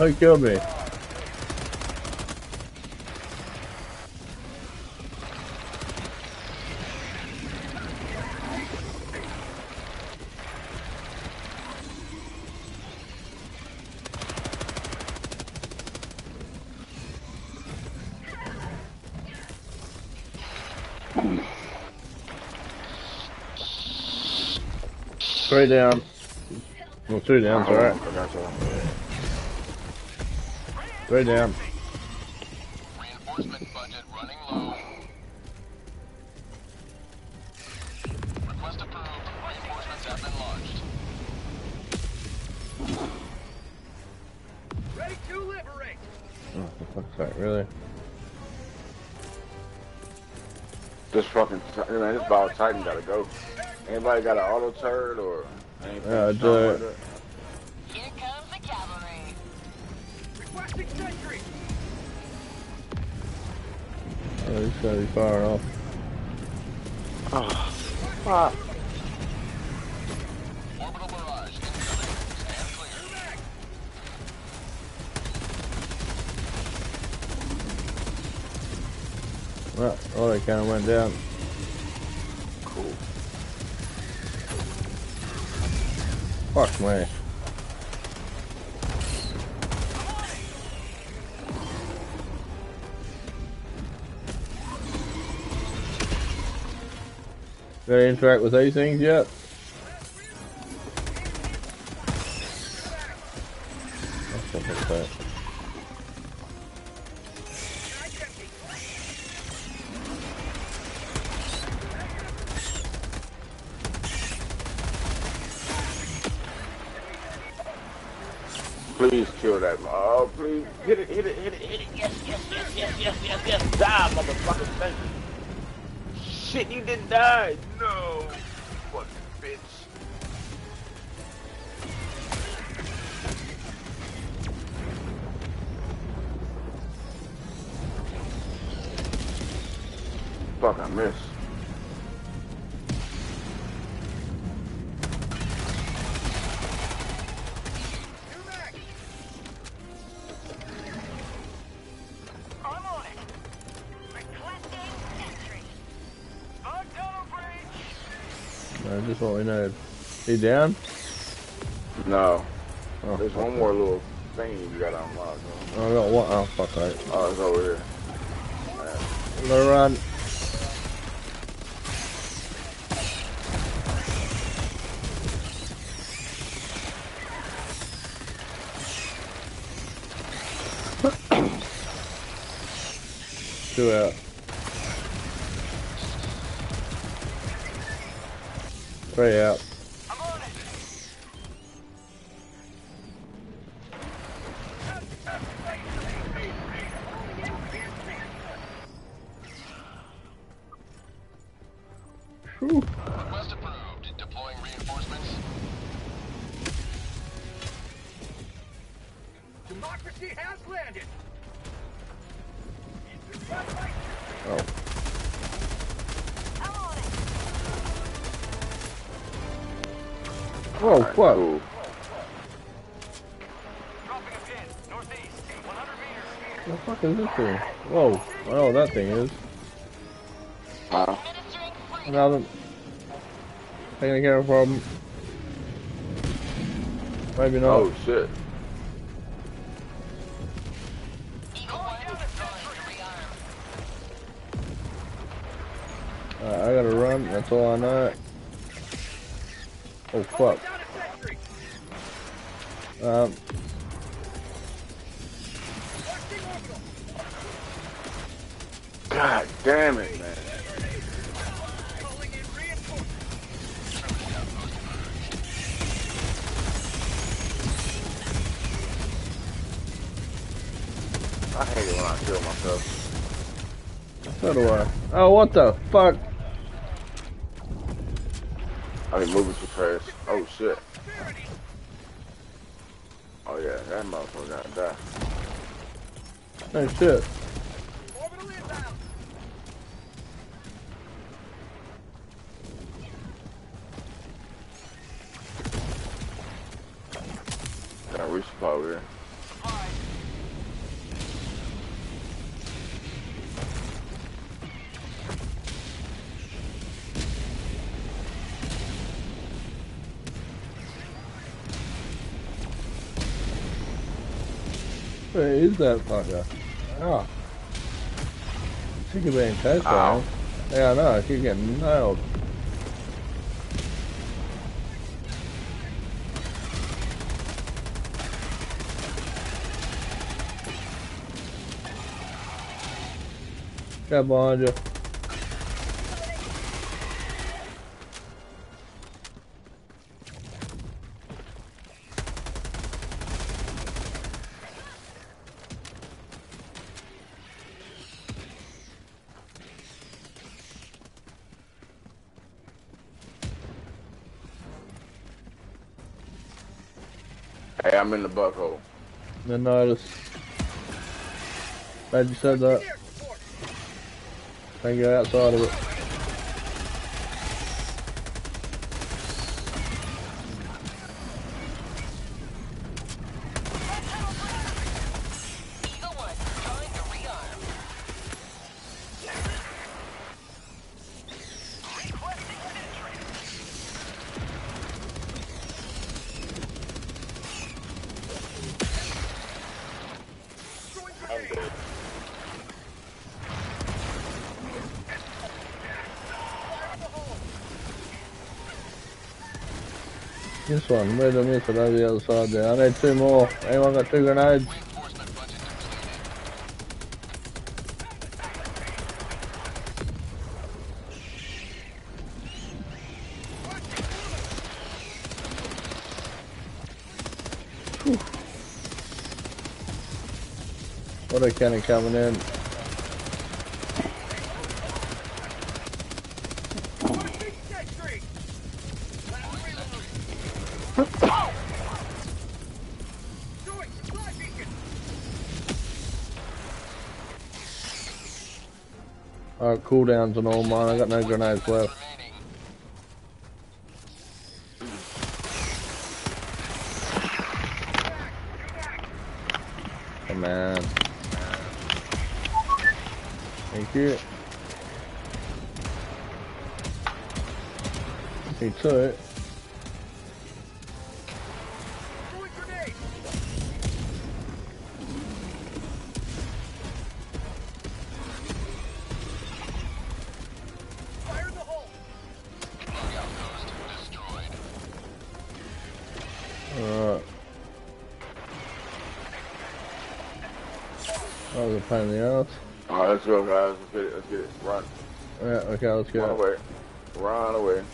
Oh, killed me? Three down. Well, two down, alright. I. Three down. Reinforcement budget running low. Request approved. Reinforcements have been launched. Ready to liberate. Oh, for fuck's sake, really? This fucking, Ti- man, this ball Titan gotta go. Anybody got an auto turret or anything? Yeah, I do. Oh, he's gotta be far off. Ah, incoming. Stand clear. Well, oh, they kinda went down. Cool. Fuck me. Did I interact with these things yet? He down? No. Oh, There's one more little thing you got to unlocked. Oh, I got one. Oh, fuck that. Oh, it's over here. I'm gonna run. [coughs] Two out. Three out. Thing is. Freedom. Nothing. Taking care of a problem. Maybe not. Oh, shit. Eagle One deploying to rearm. Alright, I gotta run. That's all I know. Oh, fuck. Down a sentry. Um, damn it, man. Calling in reinforcements. I hate it when I kill myself. so do I. Oh, what the fuck? I be moving too fast. Oh, shit. Oh, yeah, that motherfucker gotta die. Oh, shit. That fucker? Oh. Being chased by Ow. him. Yeah, I know, I keep getting nailed. Got behind you. Butthole. Then notice. Glad you said that. Can't get outside of it. Where's the miss it over the other side there? I need two more. Anyone got two grenades? What a cannon coming in. Cooldowns and all mine. I got no grenades left. Come on. Thank you. Me too. Okay, let's go. Run away. Run away.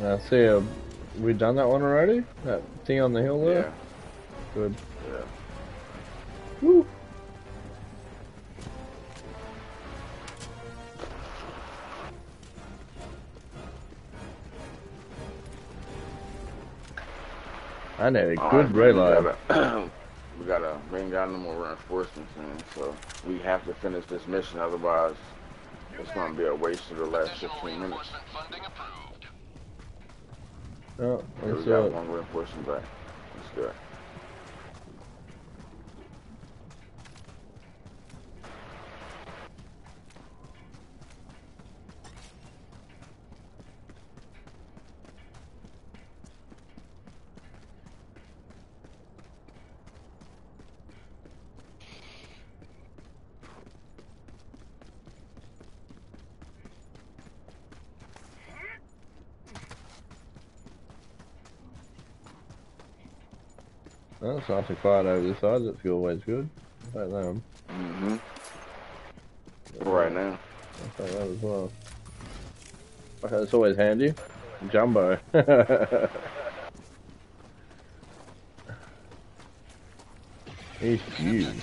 Now, see, uh, we done that one already? That thing on the hill there? Yeah. Good. I need a All good right, reload. We gotta, [clears throat] we gotta bring down no more reinforcements, man. So we have to finish this mission, otherwise it's gonna be a waste of the last 15 minutes. funding approved. Oh, Yeah, let's we got do it. one reinforcement back. That's good. It's nice and quiet over this side. That's always good. Like them. Mm-hmm. Right now. I like that as well. Okay, it's always handy. Jumbo. [laughs] He's huge.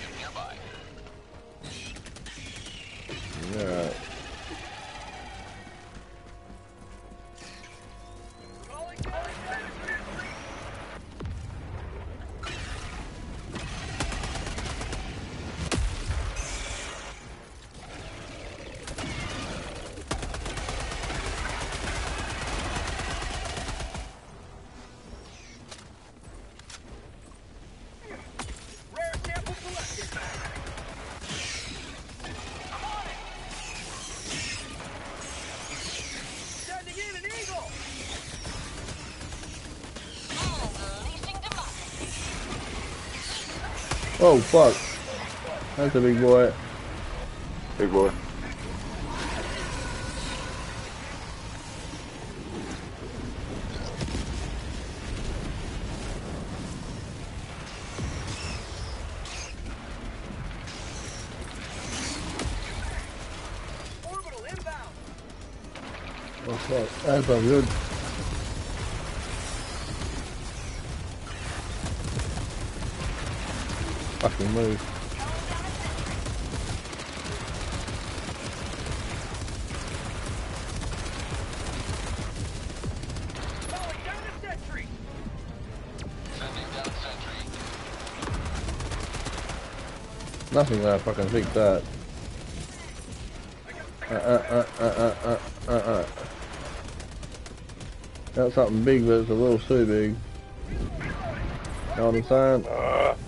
Oh fuck. That's a big boy. Big boy. Orbital inbound. Oh fuck. That's not good. Fucking move. Nothing there fucking fix that. Uh uh uh uh uh uh uh uh. Got something big but it's a little too big. Know what I'm saying? Firing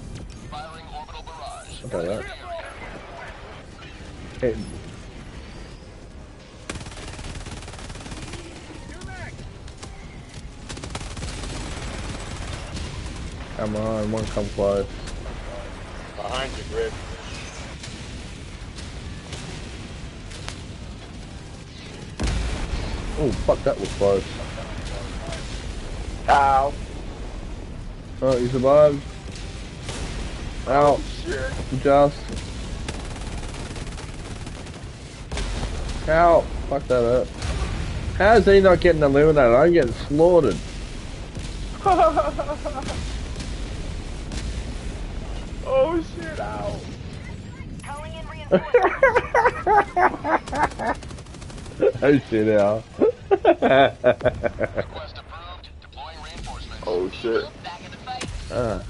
Come on, one come close. Behind you, Griff. Oh fuck, that was close. Ow. Oh, you survived. Oh, Ow. Shit. Just. Ow. Fuck that up. How is he not getting eliminated? I'm getting slaughtered. [laughs] Oh shit, ow. Calling in [laughs] reinforcements. oh shit, Al. Request approved. Deploying reinforcements. Oh shit. Back in the fight. uh.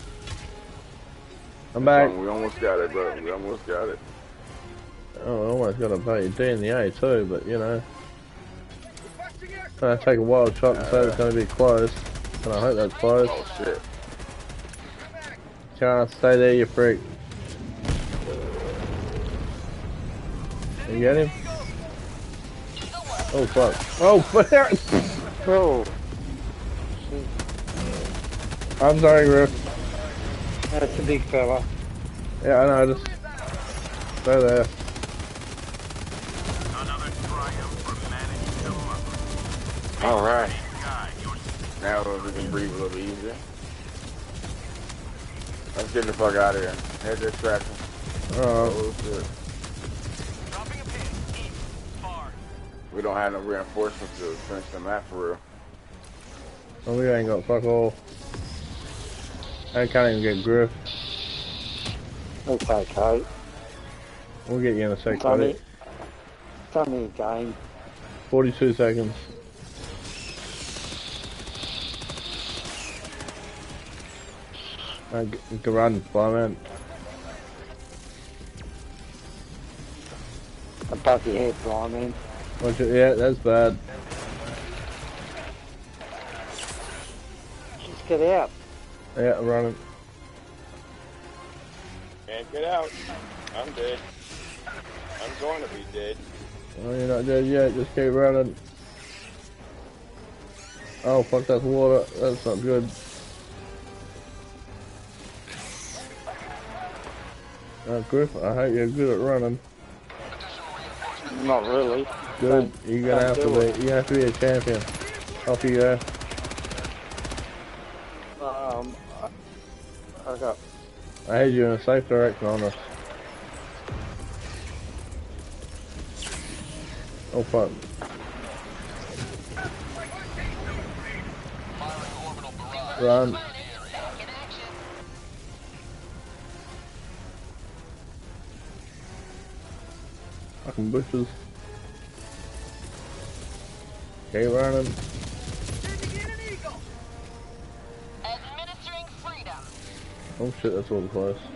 I'm back. We almost got it, bro. We almost got it. I almost got a bloody D in the A too, but you know. I take a wild shot and say it's going to be close. And I hope that's close. Oh shit. Can't stay there, you freak. You get him? Oh fuck. Oh [laughs] fuck. Oh, I'm sorry, Griff. that's a big fella. Yeah, I know, just stay there. All right. Now we can breathe a little easier. Let's get the fuck out of here. Head distraction. Uh, Oh shit. Dropping a pin. East. Far. We don't have no reinforcements to finish the map for real. well, we ain't got fuck all. I can't even get Griff. It's okay. We'll get you in a sec, It's only, buddy. it's only a game. 42 seconds. Uh, g- g- run, fly man. Above your head, Brian. Watch it, yeah, that's bad. Just get out. Yeah, I'm running. Can't get out. I'm dead. I'm going to be dead. Oh, you're not dead yet, just keep running. Oh, fuck, that's water. That's not good. Uh, Griff, I hope you're good at running. Not really. Good. You're gonna have to be. it. You're gonna have to be a champion. Off you go. Um, I, got I had you in a safe direction on us. Oh fuck. Firing orbital barrage. Run. Fucking bushes. Keep running. Sending in an eagle. Administering freedom. Oh shit, that's all close. Eagle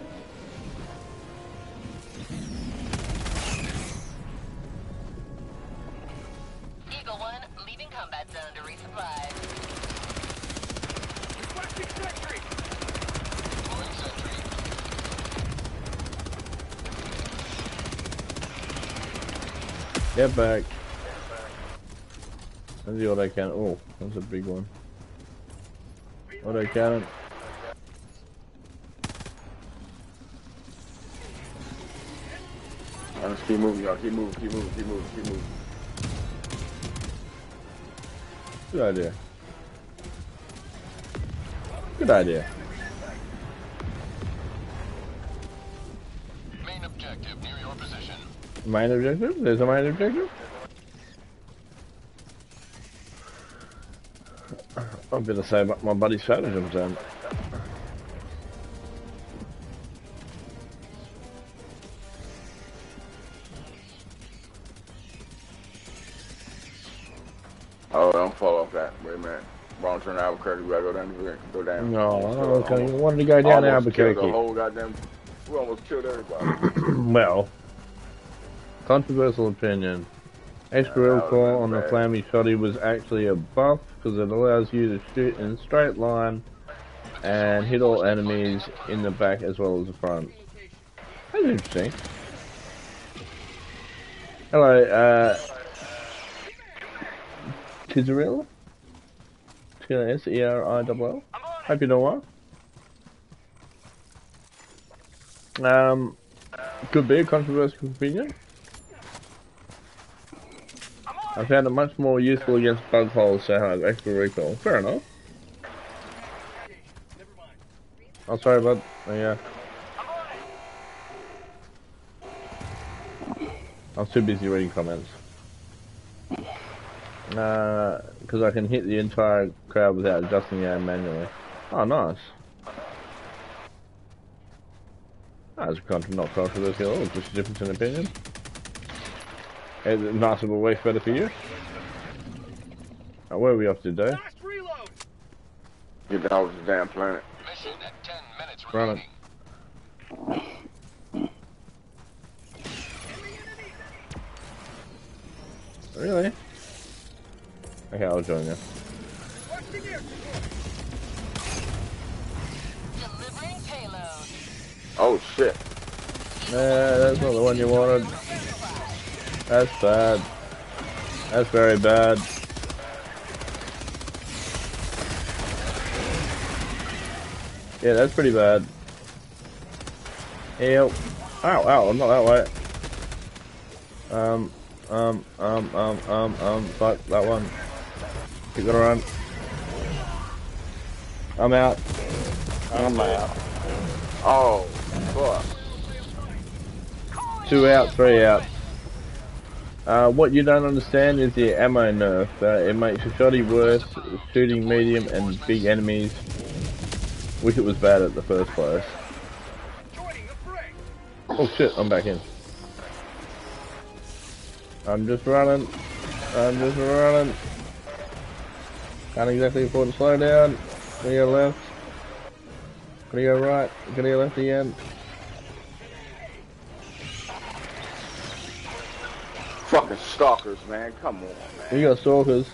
Get back. I'll do what I can. Oh, that's a big one. What I can. I'll just keep moving, y'all. Keep moving, keep moving, keep moving, keep moving. Good idea. Good idea. Main objective? There's a main objective? I'm gonna say my, my buddy stratagems then. Oh, don't fall off that. Wait a minute. Wrong turn to Albuquerque. We gotta go down. Go down. No, okay. You wanted to go down Almost Albuquerque. The whole goddamn. We almost killed everybody. [clears throat] well, controversial opinion. That recoil on the flammy shotty was actually a buff because it allows you to shoot in a straight line and hit all enemies in the back as well as the front. That's interesting. Hello, uh, Tizaril? T-S-E-R-I-L-L? Hope you're doing well. Um, could be a controversial opinion. I found it much more useful against bug holes to have extra recoil. Fair enough. Oh, sorry, bud. Oh, yeah. I was too busy reading comments. Uh, Because I can hit the entire crowd without adjusting the aim manually. Oh, nice. That's a contra not controversial at all, just a difference in opinion. Is it nice of a way better for you? Uh, where are we off to, Dave? Fast reload! Get down with the damn planet. Mission at 10 minutes Run remaining. Really? Okay, I'll join you. Watch the air Delivering payload. Oh shit. Nah, that's not the one you wanted. That's bad. That's very bad. Yeah, that's pretty bad. Ew. Ow, ow, I'm not that way. Um, um, um, um, um, um, fuck, that one. You gotta run. I'm out. I'm out. Oh, fuck. Two out, three out. Uh, what you don't understand is the ammo nerf. Uh, it makes a shotty worse shooting medium and big enemies. Wish it was bad at the first place. Oh shit, I'm back in. I'm just running. I'm just running. Can't exactly afford to slow down. Gonna go left. Gonna go right. Gonna go left again. Fucking stalkers, man. Come on, man. We got stalkers.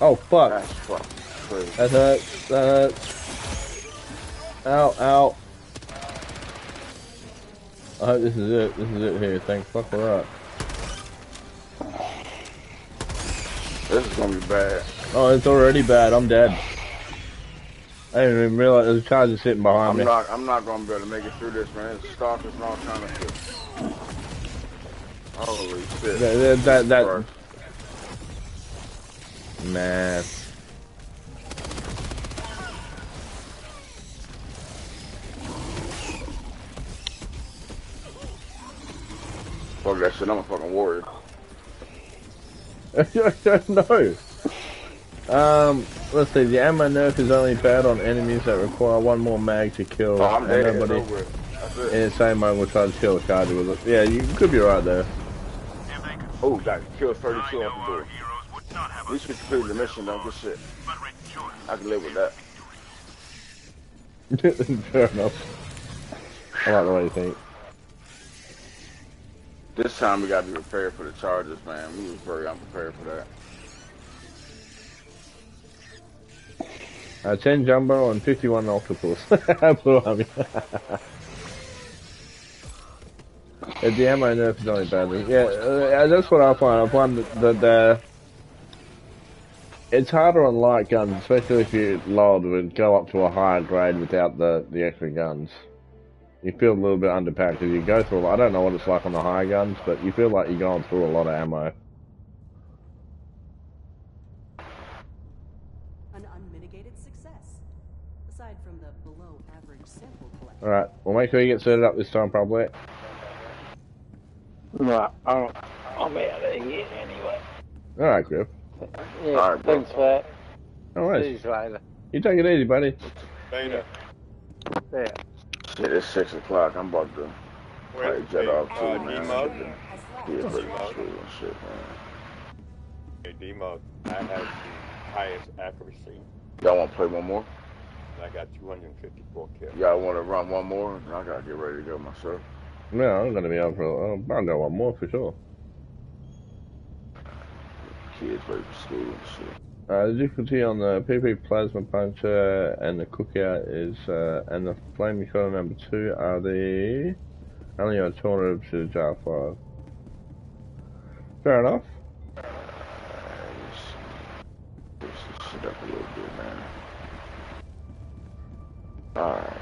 Oh fuck. That's fucking crazy. That hurts. That hurts. Ow, ow. I hope this is it. This is it here. Thank fuck for that. This is gonna be bad. Oh, it's already bad. I'm dead. I didn't even realize there's a charger sitting behind I'm me. not. I'm not gonna be able to make it through this, man. There's stalkers and all kind of shit. Holy shit. That, that, that, man. Fuck that shit. I'm a fucking warrior. I don't know. Um, let's see. The ammo nerf is only bad on enemies that require one more mag to kill. Oh, I'm and dead. It's nobody over with. That's it. in the same mode will try to kill a charger with it. Yeah, you could be right there. If they could, Oh, got killed 32 know off the door. heroes would not have At least we us, completed the mission, though. Good shit. I can live with that. [laughs] Fair enough. I like the way you think. This time we got to be prepared for the charges, man. We was very unprepared for that. Uh, 10 jumbo and 51 octopus. [laughs] That's what [laughs] Yeah, the ammo nerf is only bad. Yeah, uh, that's what I find. I find that, that uh, it's harder on light guns, especially if you load to go up to a higher grade without the, the extra guns. You feel a little bit underpacked because you go through. a lot- I don't know what it's like on the higher guns, but you feel like you're going through a lot of ammo. An unmitigated success. Aside from the below average sample collection. All right, well make sure you get set up this time, probably. Right, I'm, I'm out of here anyway. All right, Griff. Yeah, All right, bro. thanks for that. All See right, you later. you take it easy, buddy. Later. Yeah. Shit, it's six o'clock. I'm about to probably jet hey, off too, uh, man. D-Mode? Yeah, ready for school and shit, man. Hey, D-Mode, I have the highest accuracy, Y'all want to play one more? I got 254 kills. Y'all want to run one more? I gotta get ready to go myself. Yeah, I'm gonna be able to. Uh, I'll go one more for sure. Kids ready for school and shit. Uh, the difficulty on the PP Plasma Puncher and the Cookout is, uh, and the Flame Shot number two are the only alternative to Jar 5. Fair enough. Uh, This this shit up a little bit, man. Alright.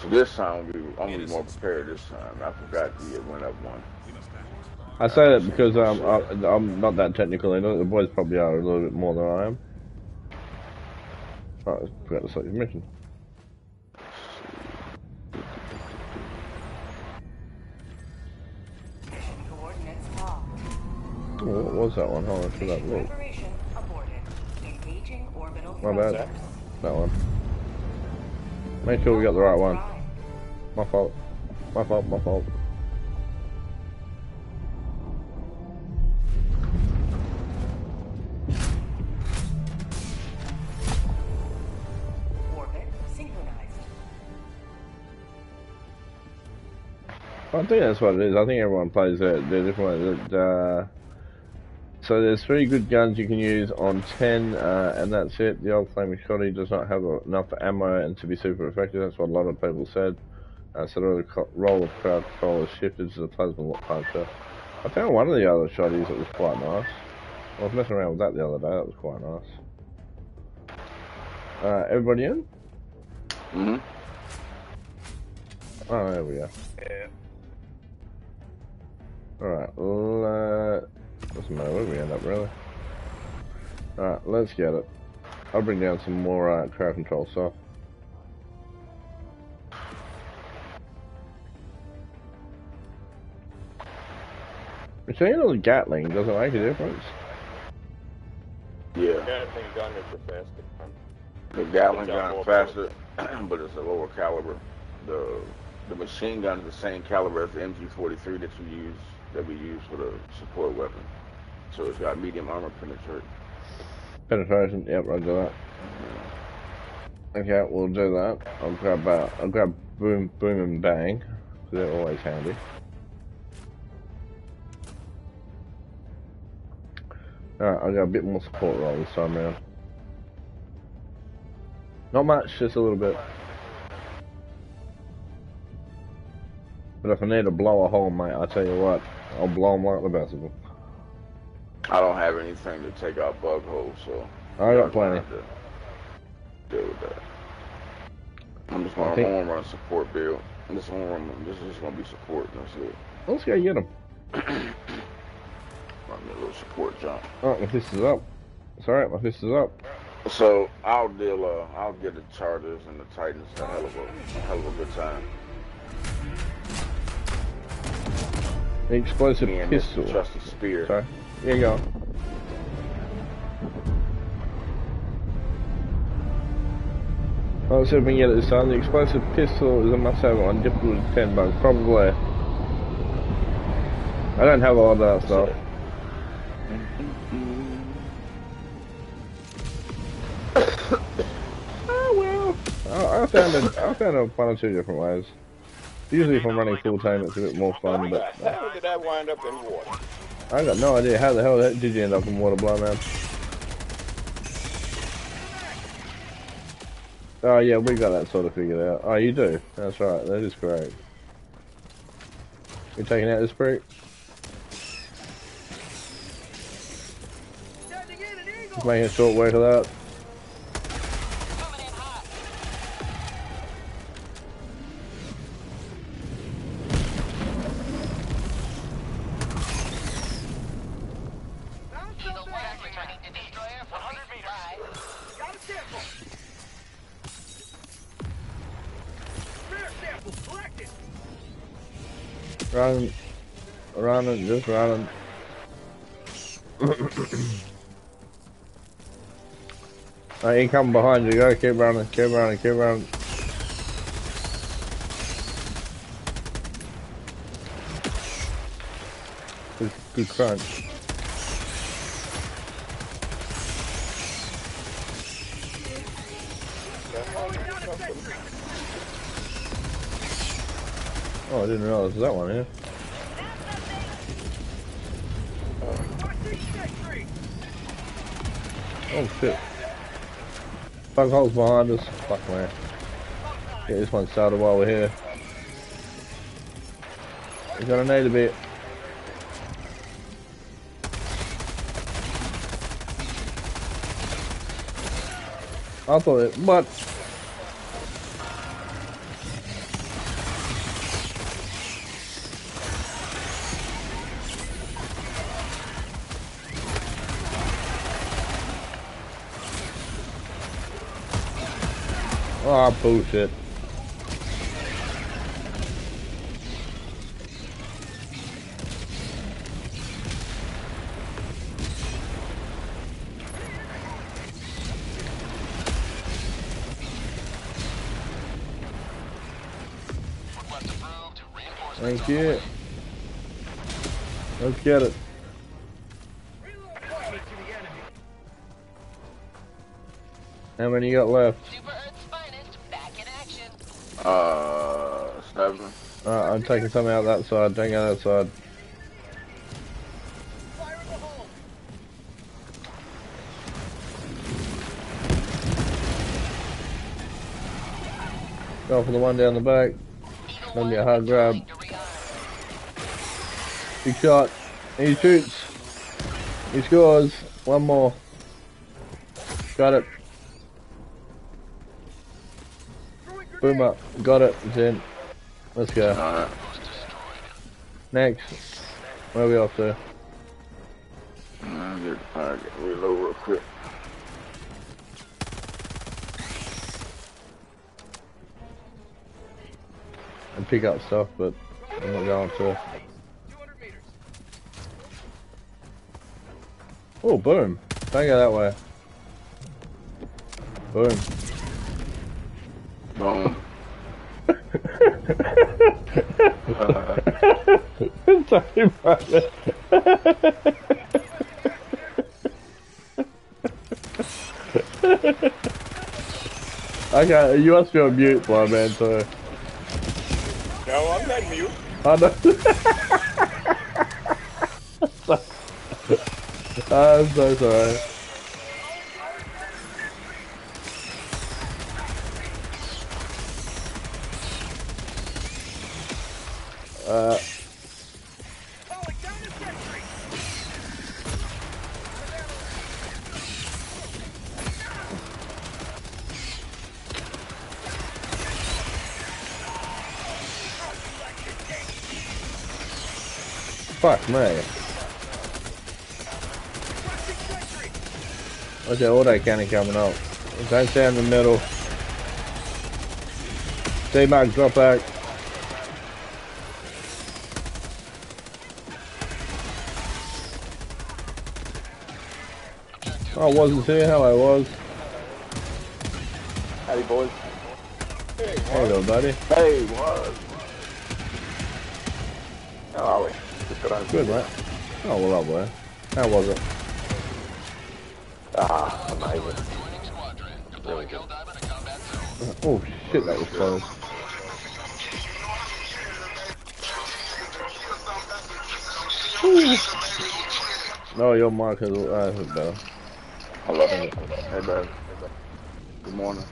So this time we, I'm gonna be more prepared this time. I forgot the went up one. I say that because um, I, I'm not that technical in it. The boys probably are a little bit more than I am. Oh, I forgot to select your mission. Oh, what was that one? Hold on, should that look? preparation aborted. Engaging orbital My bad. That one. Make sure we got the right one. My fault. My fault, my fault. I think that's what it is. I think everyone plays it the different. Uh, so there's three good guns you can use on 10, uh, and that's it. The old flaming shotty does not have enough ammo and to be super effective. That's what a lot of people said. So the co- role of crowd control has shifted to the plasma lock puncher. I found one of the other shotties that was quite nice. I was messing around with that the other day. That was quite nice. Uh, everybody in? Mm-hmm. Oh, there we go. Alright, let... Doesn't matter where we end up, really. Alright, let's get it. I'll bring down some more uh, crowd control stuff. Machine or the Gatling, doesn't make a difference? Yeah. The Gatling gun is the fastest. The Gatling gun more faster, [clears throat] but it's a lower caliber. The the machine gun is the same caliber as the MG43 that you use that we use for the support weapon. So it's got medium armor penetration. Penetration, yep, I'll do that. Okay, we'll do that. I'll grab, uh, I'll grab boom, boom and bang. They're always handy. Alright, I got a bit more support roll this time round. Not much, just a little bit. But if I need to blow a hole, mate, I tell you what, I'll blow them like the best of them. I don't have anything to take out bug holes, so I got plenty. Deal with that. I'm just gonna, think- run support build. I'm just gonna run, this is just gonna be support. That's it. Let's go get them. [clears throat] Run me a little support jump. Oh, my fist is up. It's alright, my fist is up. So I'll deal. Uh, I'll get the Chargers and the Titans a hell of a, a hell of a good time. The explosive Me pistol. trusty spear. Sorry. Here you go. See if we can get it this time. The explosive pistol is a must-have on difficult 10 bucks, probably. I don't have all that stuff. oh I, I found it. I found it one or two different ways. Usually, if I'm running full time, it's a bit more fun. But hell did that wind up in water? I got no idea how the hell did you end up in water, blow man. Oh yeah, we got that sort of figured out. Oh, you do. That's right. That is great. You're taking out this brick? Making a short work of that. Running, running, just running. I ain't coming behind you. Go, keep running, keep running, keep running. Good, good crunch. Didn't realize that one here. Oh shit. Bug holes behind us. Fuck man. Get this one started while we're here. We're gonna need a bit. I thought it, but Ah, bullshit. Thank you. Let's get it. How many you got left? Alright, I'm taking something out that side. Don't go that side. Go for the one down the back. Gonna be a hard grab. Big shot. He shoots. He scores. One more. Got it. Boom up. Got it. It's in. Let's go. Next. Where are we off to? I'll get, I'll get reload real quick. And pick up stuff, but I'm not going to. Oh, boom. Don't go that way. Boom. Sorry about it. okay, you must be on mute, my man, so. No, I'm not mute. I know. [laughs] I'm so sorry. That auto cannon coming up? Don't stay in the middle. Stay back, drop back. I wasn't here, how I was. Howdy, boys. Hey, Hello, buddy. Hey, what? How are we? Just got on. Good, mate. Oh, well, lovely. How was it? Ah, amazing. Really good. Oh, shit, that was close. No, your mic is uh, is better. Hello. Hey, bud. Good morning.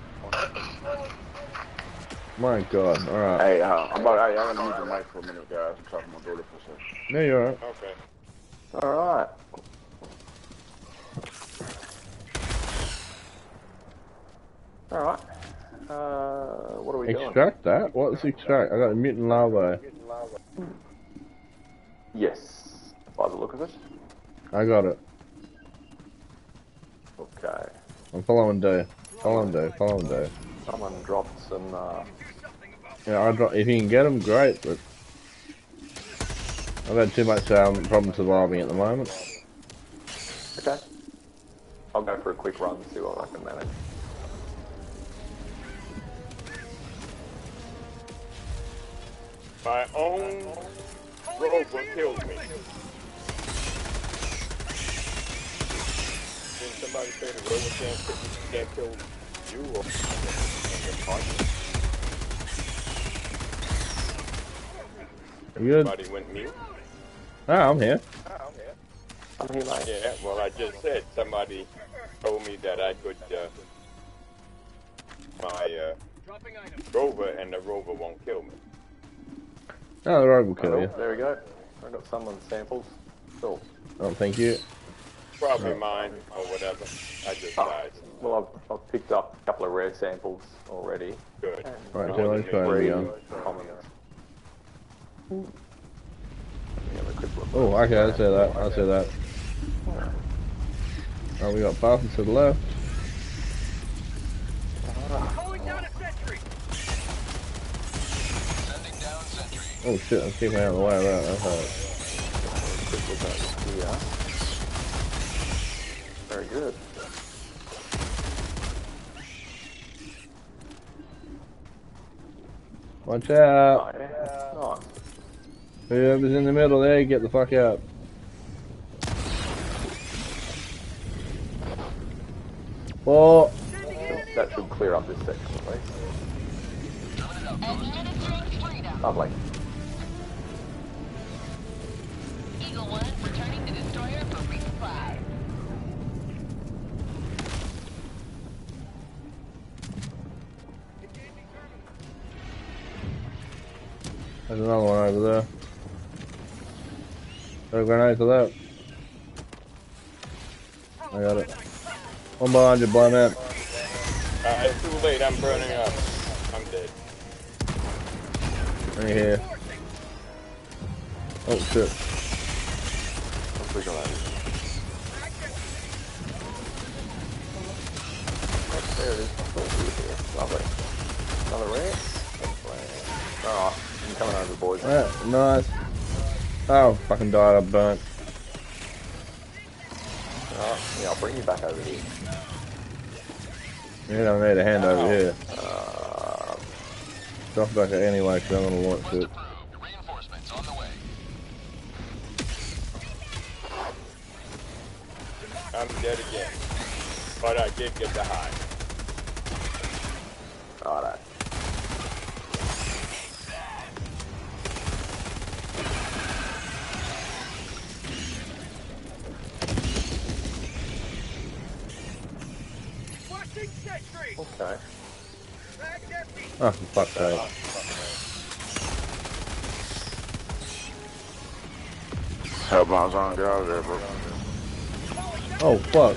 My God, alright. Hey, uh, I'm about. Hey, I'm gonna mute the mic for a minute, guys. I'm talking to my daughter for a second. No, you're alright. Okay. All right. All right. Uh, what are we doing? Extract that? What's extract? I got a mutant larvae. Yes. By the look of it. I got it. Okay. I'm following D. Following D. Following D. Someone dropped some. Uh, Yeah, I drop. if you can get them, great. But I've had too much um, problem surviving at the moment. okay. I'll go for a quick run, see what I can manage. My own rover killed me. Didn't somebody say the rover can't, kill- can't kill you or your partner? You good? Went mute. Ah, I'm here. I'm here, mate. Yeah, well, I just said somebody told me that I could, uh, my, uh, rover and the rover won't kill me. Oh, the rogue will kill Oh, you. there we go. I got someone's samples. Cool. Oh, thank you. Probably mine or whatever. I just oh, died. Well, I've, I've picked up a couple of rare samples already. Good. Right, More so than let's me. try it Three again. commons. Let me have a quick look. Oh, okay, I see that. I see that. Oh, we got bastards to the left. Calling Oh shit, I'm keeping out of the way of that. That's alright. Quick look. Very good. Watch out. Oh, yeah. Nice. Whoever's in the middle there, get the fuck out. Well, That should clear up this section at least. Administering freedom. Lovely. There's another one over there. Got a grenade for that. I got it. One behind you, Blindman. Uh, it's too late. I'm burning up. I'm dead. Right here. Oh shit. Let's look at that. Oh, there it is. Oh, here. Lovely. Another. Excellent. Alright, I'm coming over, boys. Yeah, nice. Oh, fucking died, I burnt. Alright, yeah, I'll bring you back over here. You don't need a hand over here. Uh, Drop back anyway, because I'm gonna launch it. I'm dead again. But I did get the high. righto. Watching sentry. Okay. Back empty. Oh, for oh, fuck's sake. Hellbound's on, get out of there, bro. Oh, fuck.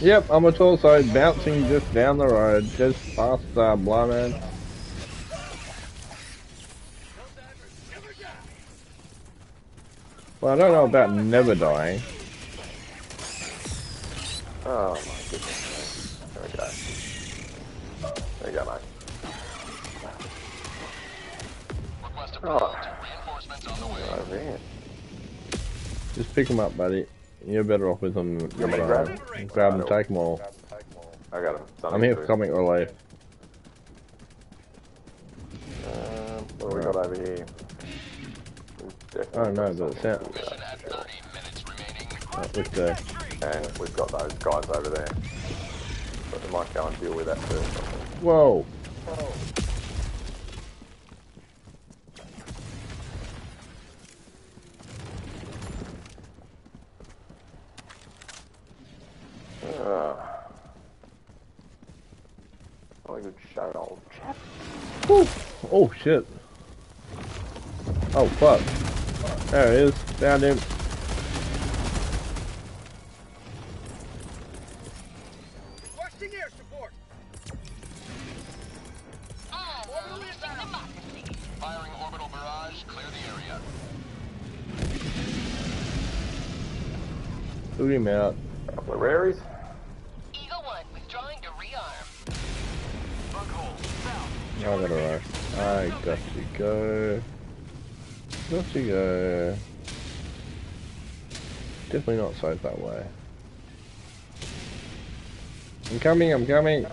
Yep, I'm a side bouncing just down the road, just past uh, Blindman. Well, I don't know about never dying. Oh my goodness. Pick them up, buddy. You're better off with them. You want me to grab 'em? Grab them, take them all. I got him. I'm here for comic relief. Um, what do we got over here? Oh no, but it sounds. Mission at 30 minutes remaining. Uh, with the, And we've got those guys over there. But we might go and deal with that first. I think. whoa! Ah. Oh, good show, old chap. Whew. Oh shit! Oh fuck! There it is. Found him. Watching air support. Safe that way. I'm coming, I'm coming.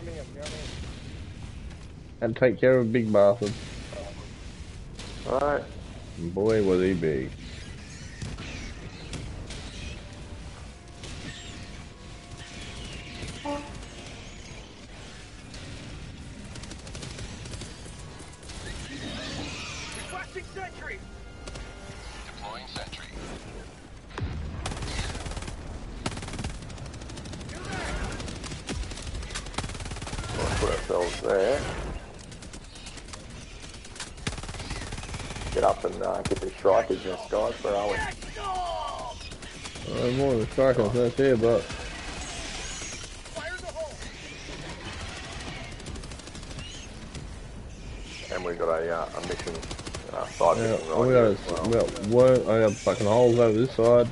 Had to take care of a big bastard. Alright. Boy was he big. More of the strikers that's here, but Fire the hole. And we've got a, uh, a mission, uh, side yeah, mission right we got, as well. a, we got one, I got fucking holes over this side.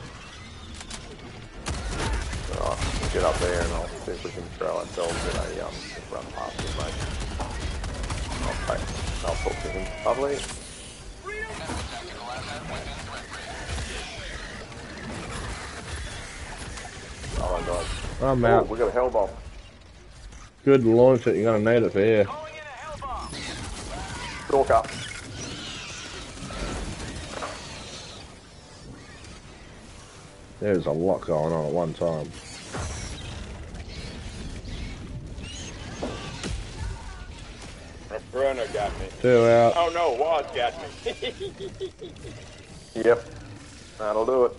I'm Oh, out. we got a hell bomb. Good launch it, you're gonna need it for here. Oh, Calling in a hell bomb. Stalk up. There's a lot going on at one time. A Bruno got me. Two out. Oh no, Wazz got me. [laughs] Yep. That'll do it.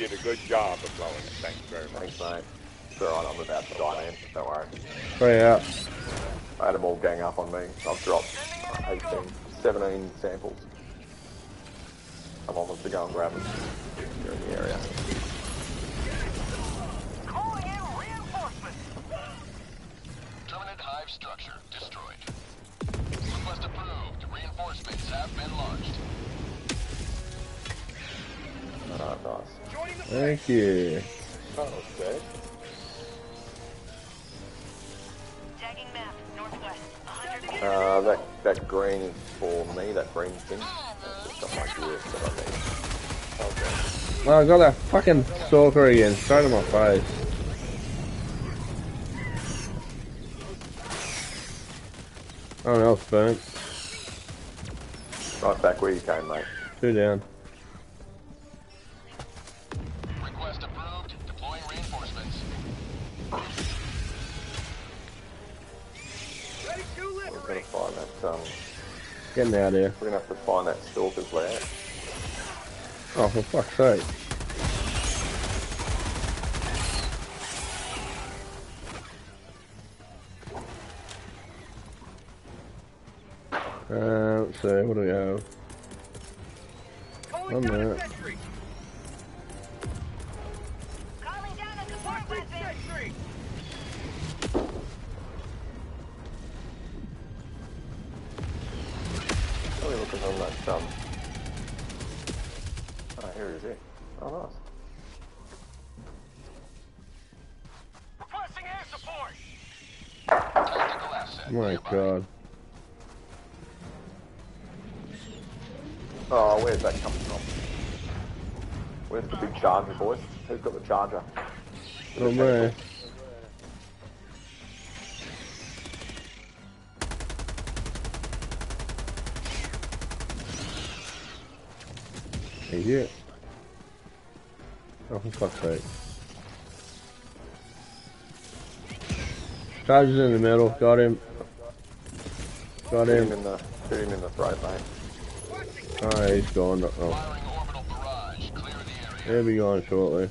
And you did a good job of blowing it. Thank you very much. Thanks, mate. It's alright, I'm about to die, man. Don't worry. Three out. I had them all gang up on me. I've dropped uh, 18, 17 samples. I'm almost to go and grab them. You're in the area. Calling in reinforcements. Terminate hive structure destroyed. Request approved. Reinforcements have been launched. Alright, nice. Joining the Thank you. Oh, okay. Tagging map, northwest. 100 Uh, that, that green is for me, that green thing. That's just got my gear that I need. Okay. Oh, I got that fucking stalker again, straight in my face. Oh, else burnt. Right back where you came, mate. Two down. Um, Getting out of here. we're gonna have to find that stalker's lair. Oh, for fuck's sake. Uh, let's see, what do we have? Calling One down a minute. We looking on that, um... Oh, here is it. Oh, nice. Requesting air support. My nearby. god. Oh, where's that coming from? Where's the big charger, boys? Who's got the charger? Not me. Idiot. Oh, for fuck's sake. Charges in the middle, got him. Got Shoot him him. in the, shoot him in the throat, mate. Oh, he's gone. Oh, Firing orbital barrage. Clear the area. he'll be gone shortly.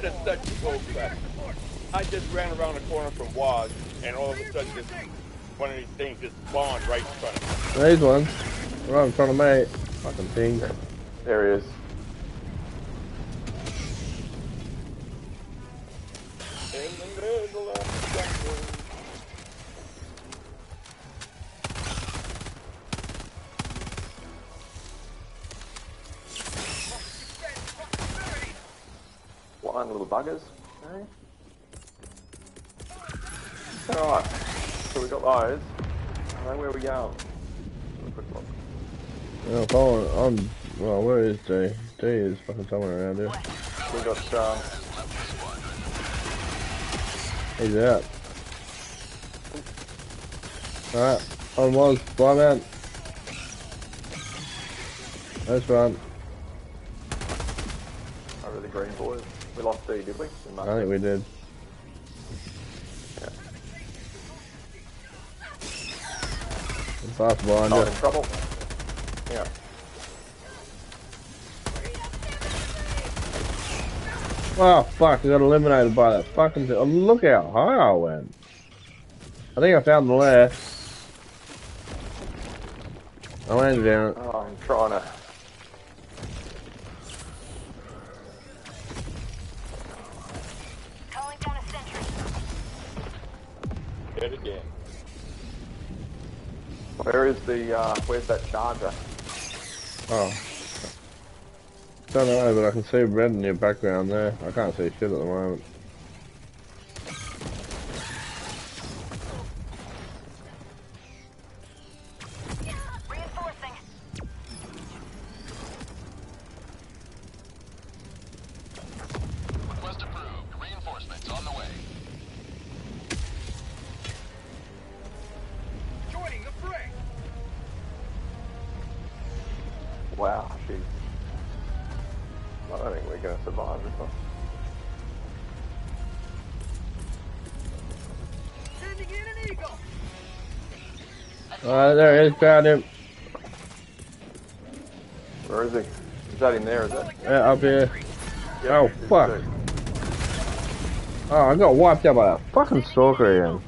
That is such a bull crap. I just ran around the corner from Wazz, and all of a sudden, this, one of these things just spawned right in front of me. These ones. Right in front of me. Fucking thing. There he is. Buggers. Okay. Alright. So we got those. Alright, where are we going? Have a quick look. Yeah, I'm following. I'm. Well, where is D? D is fucking somewhere around here. We got um, He's out. Alright, on was, fly man. That's fine. over the green boys. We lost D, did we? We I think we did. Oh, you. in trouble. Yeah. Oh fuck, I got eliminated by that fucking thing. Oh, look how high I went. I think I found the lair. I landed down. Oh, I'm trying to. Where is the, uh, where's that charger? Oh. Don't know, but I can see red in your background there. I can't see shit at the moment. Alright, there he is, found him. Where is he? Is that in there, is that? Yeah, up here. Yep, Oh, fuck. Oh, I got wiped out by that fucking stalker again.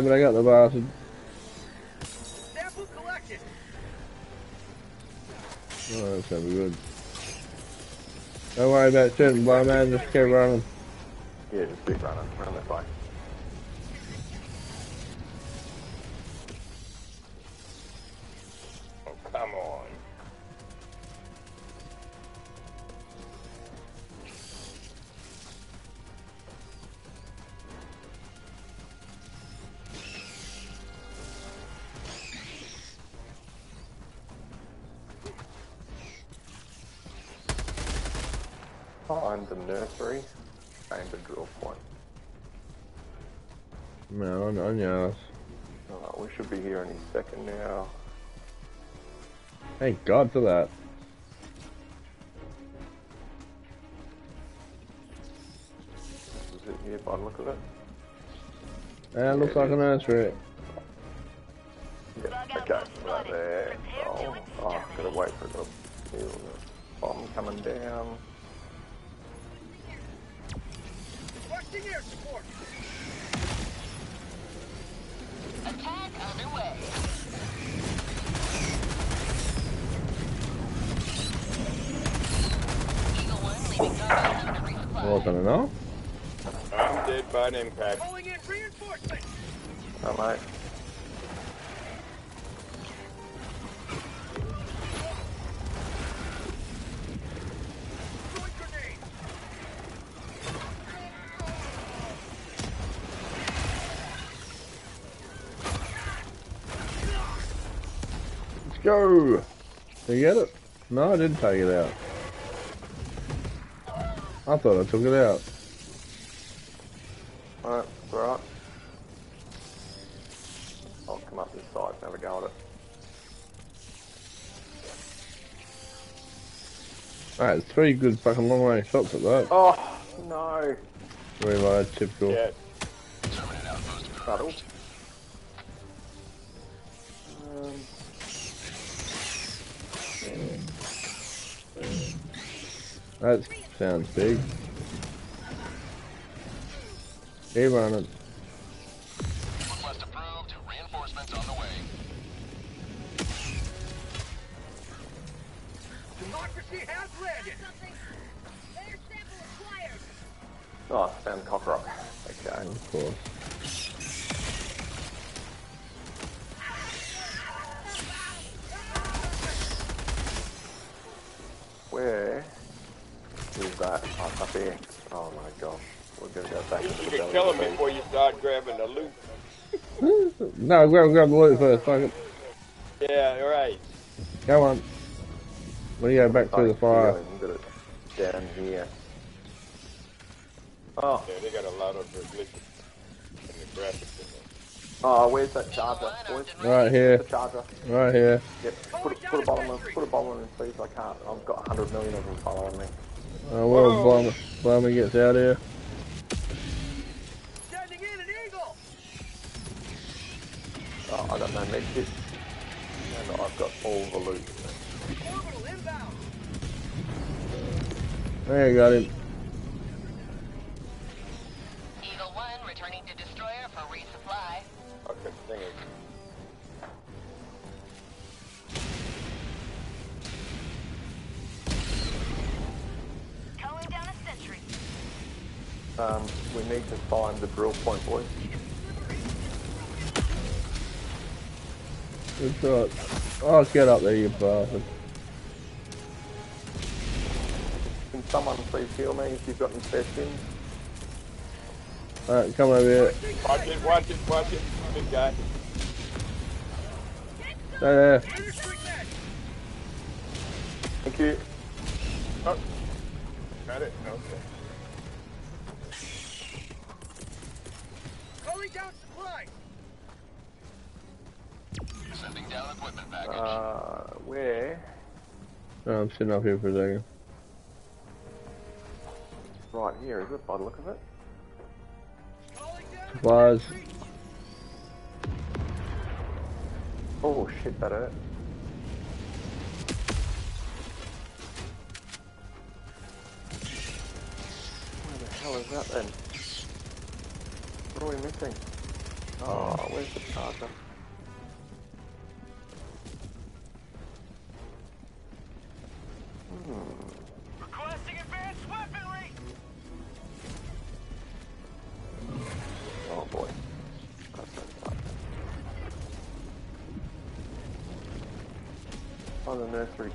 Know, but I got the bastard. Sample collected. Oh, that's gonna be good. Don't worry about shooting, Blindman, just keep running. Thank God for that. Is it here by the look of it? Yeah, it looks like an answer go! Did you get it? No, I didn't take it out. I thought I took it out. Alright, alright. I'll come up this side and have a go at it. Alright, it's three good fucking long range shots at that. Oh, no. Reload, typical. Yeah. Cuddle. That sounds big. Request No, grab, grab the loot first. Fuck it. Yeah, right. Go on. When you go back through the fire. beast. Got it down here. Oh, Yeah, they got a lot of glitches in the graphics in there. oh, where's that charger, boys? Right here. The charger. Right here. Yep. Put, a- put a bottle in. Put a bottle in, please. I can't. I've got 100 million of them following me. Uh, well, Blimey, Blimey gets out here. Got him. Eagle 1 returning to destroyer for resupply. Okay, thing is, Calling down a sentry. Um, we need to find the drill point, boys. Good shot. Oh, get up there, you bastard. Please heal me if you've got any spare skins? Alright, come over here. watch it, watch it, watch it. Big guy. Stay there. Thank you. Oh. Got it? Okay. Calling down supplies. Sending down equipment package. Uh, where? Oh, I'm sitting up here for a second. Right it, by the look of it? Supplies. Oh shit, that hurt. Where the hell is that then? What are we missing? Oh, where's the charger?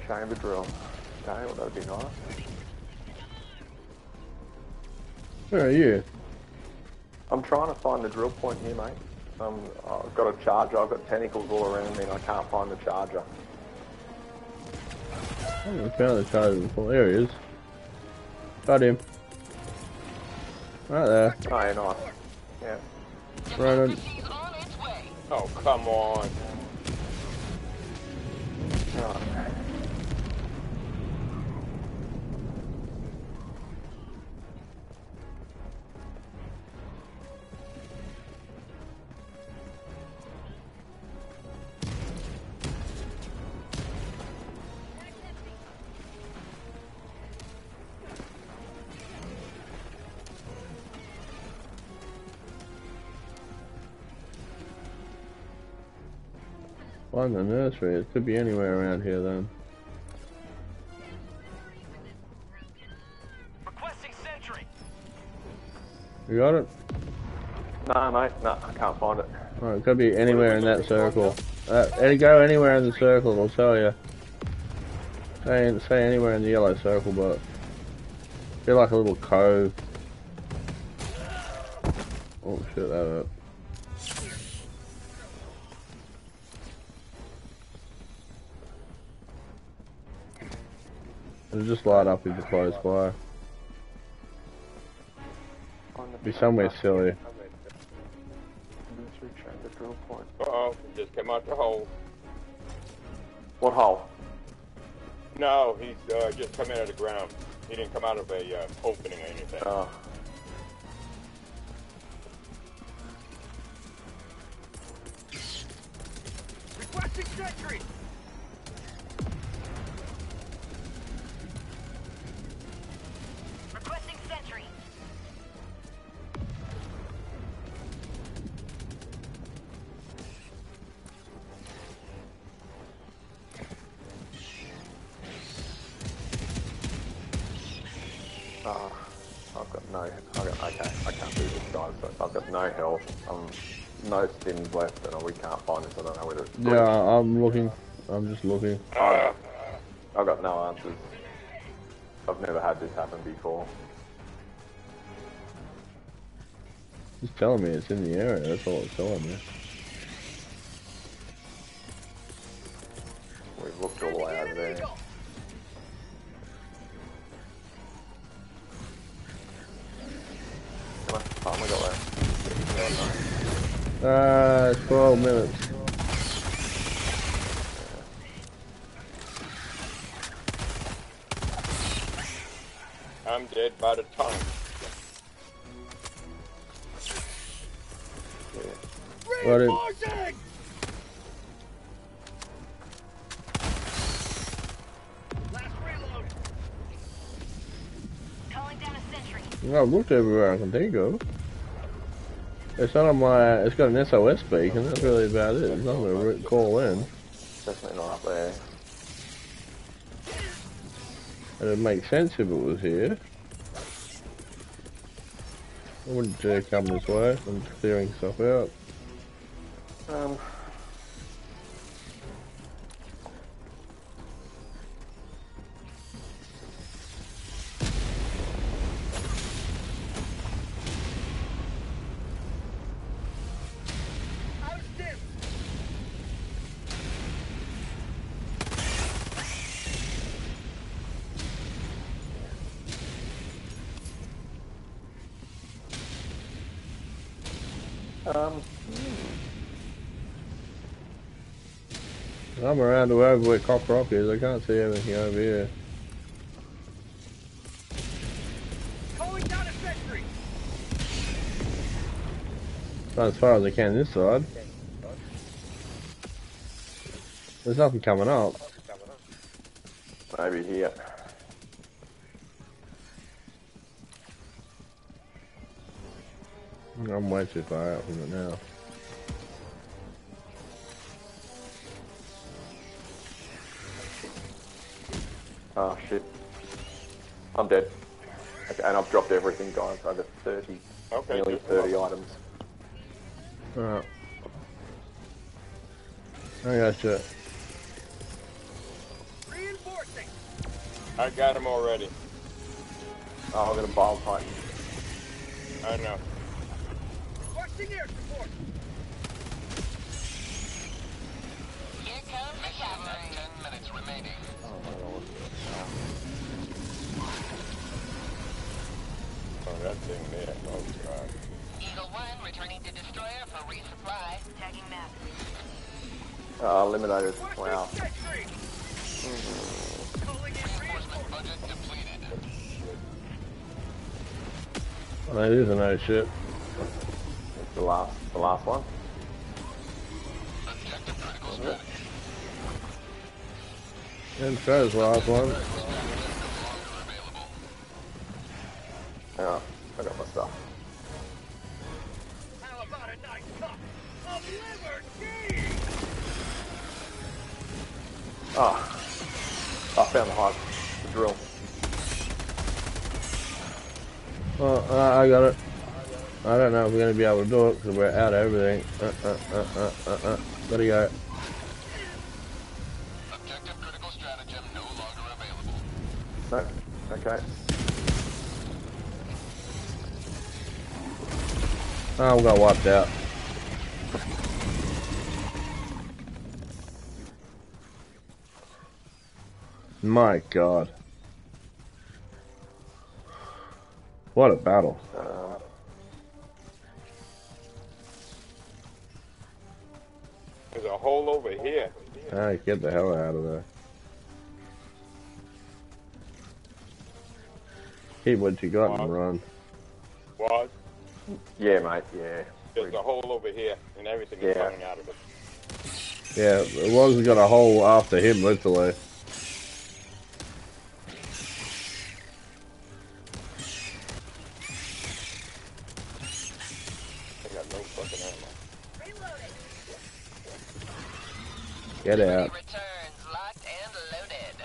The nursery chamber drill. Okay, well that'd be nice. Where are you? I'm trying to find the drill point here, mate. Um, I've got a charger. I've got tentacles all around me, and I can't find the charger. I haven't found the charger before. There he is. Got him. Right there. Oh, yeah, nice. Yeah. Running. On. Oh, come on. Find the nursery. It could be anywhere around here then. Requesting sentry. You got it? No, mate. No, I can't find it. Oh, it could be anywhere in that circle. Uh, any go anywhere in the circle, it'll tell you. Say, say anywhere in the yellow circle, but feel like a little cove. Oh shit, that hurt. It'll just light up if you're close by. Be somewhere silly. Inventory chamber drill point. Uh-oh, he just came out the hole. What hole? No, he's uh, just come out of the ground. He didn't come out of a uh, opening or anything. Oh. Requesting sentry! No stims left, and we can't find this. I don't know where to. Yeah, I'm looking. I'm just looking. Uh, I've got no answers. I've never had this happen before. It's telling me it's in the area. That's all it's telling me. Minutes. I'm dead by the time. Got it. Reinforcing! Last reload! Calling down a sentry. I've looked everywhere I can think of. It's not on my. It's got an SOS beacon. That's really about it. There's gonna call in. Definitely not up there. It'd make sense if it was here. I wouldn't dare come this way. I'm clearing stuff out. Um. I'm around to over where Cock Rock is. I can't see anything over here. Calling down a sentry! Not as far as I can this side. There's nothing coming up. Maybe here. I'm way too far out from it now. Oh shit. I'm dead. Okay, and I've dropped everything, guys. I've got 30, Okay, nearly just 30 items. Alright. I got you. Reinforcing! I got him already. Oh, I'm gonna bomb titan. I know. Requesting air support! Here comes the cavalry. Ten minutes remaining. That thing there. Oh, God. Eagle 1 returning to destroyer for resupply. Tagging map. Uh, eliminated. Wow. Requesting sentry! Calling in reinforcements! Budget depleted. That is a no shit. It's the last, the last one. Objective critical stratagem. And Trevor's the last one. Yeah, uh, I got it. I don't know if we're going to be able to do it because we're out of everything. Uh, uh, uh, uh, uh, uh. Gotta go. Objective critical stratagem no longer available. No. Okay. Oh, we got wiped out. My god. What a battle. Uh, There's a hole over here. Ah, get the hell out of there. Keep what you got and run. Was yeah, mate. Yeah. there's a hole over here, and everything is Yeah. coming out of it. Yeah, as long as we got a hole after him, literally. Get out. Returns locked and loaded.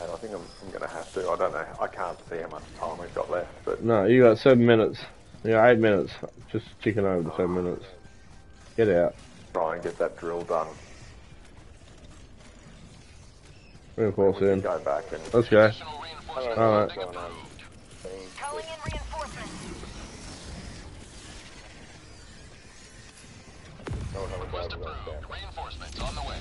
Mate, I think I'm, I'm gonna have to. I don't know. I can't see how much time we've got left, but No, you got seven minutes. Yeah, eight minutes. Just chicken over the seven minutes. Get out. try and get that drill done. Reinforce We can in. go back and Let's go. Additional I reinforcements don't know Alright. what's going on. Calling in reinforcements. Don't have a Request approved. Reinforcements on the way.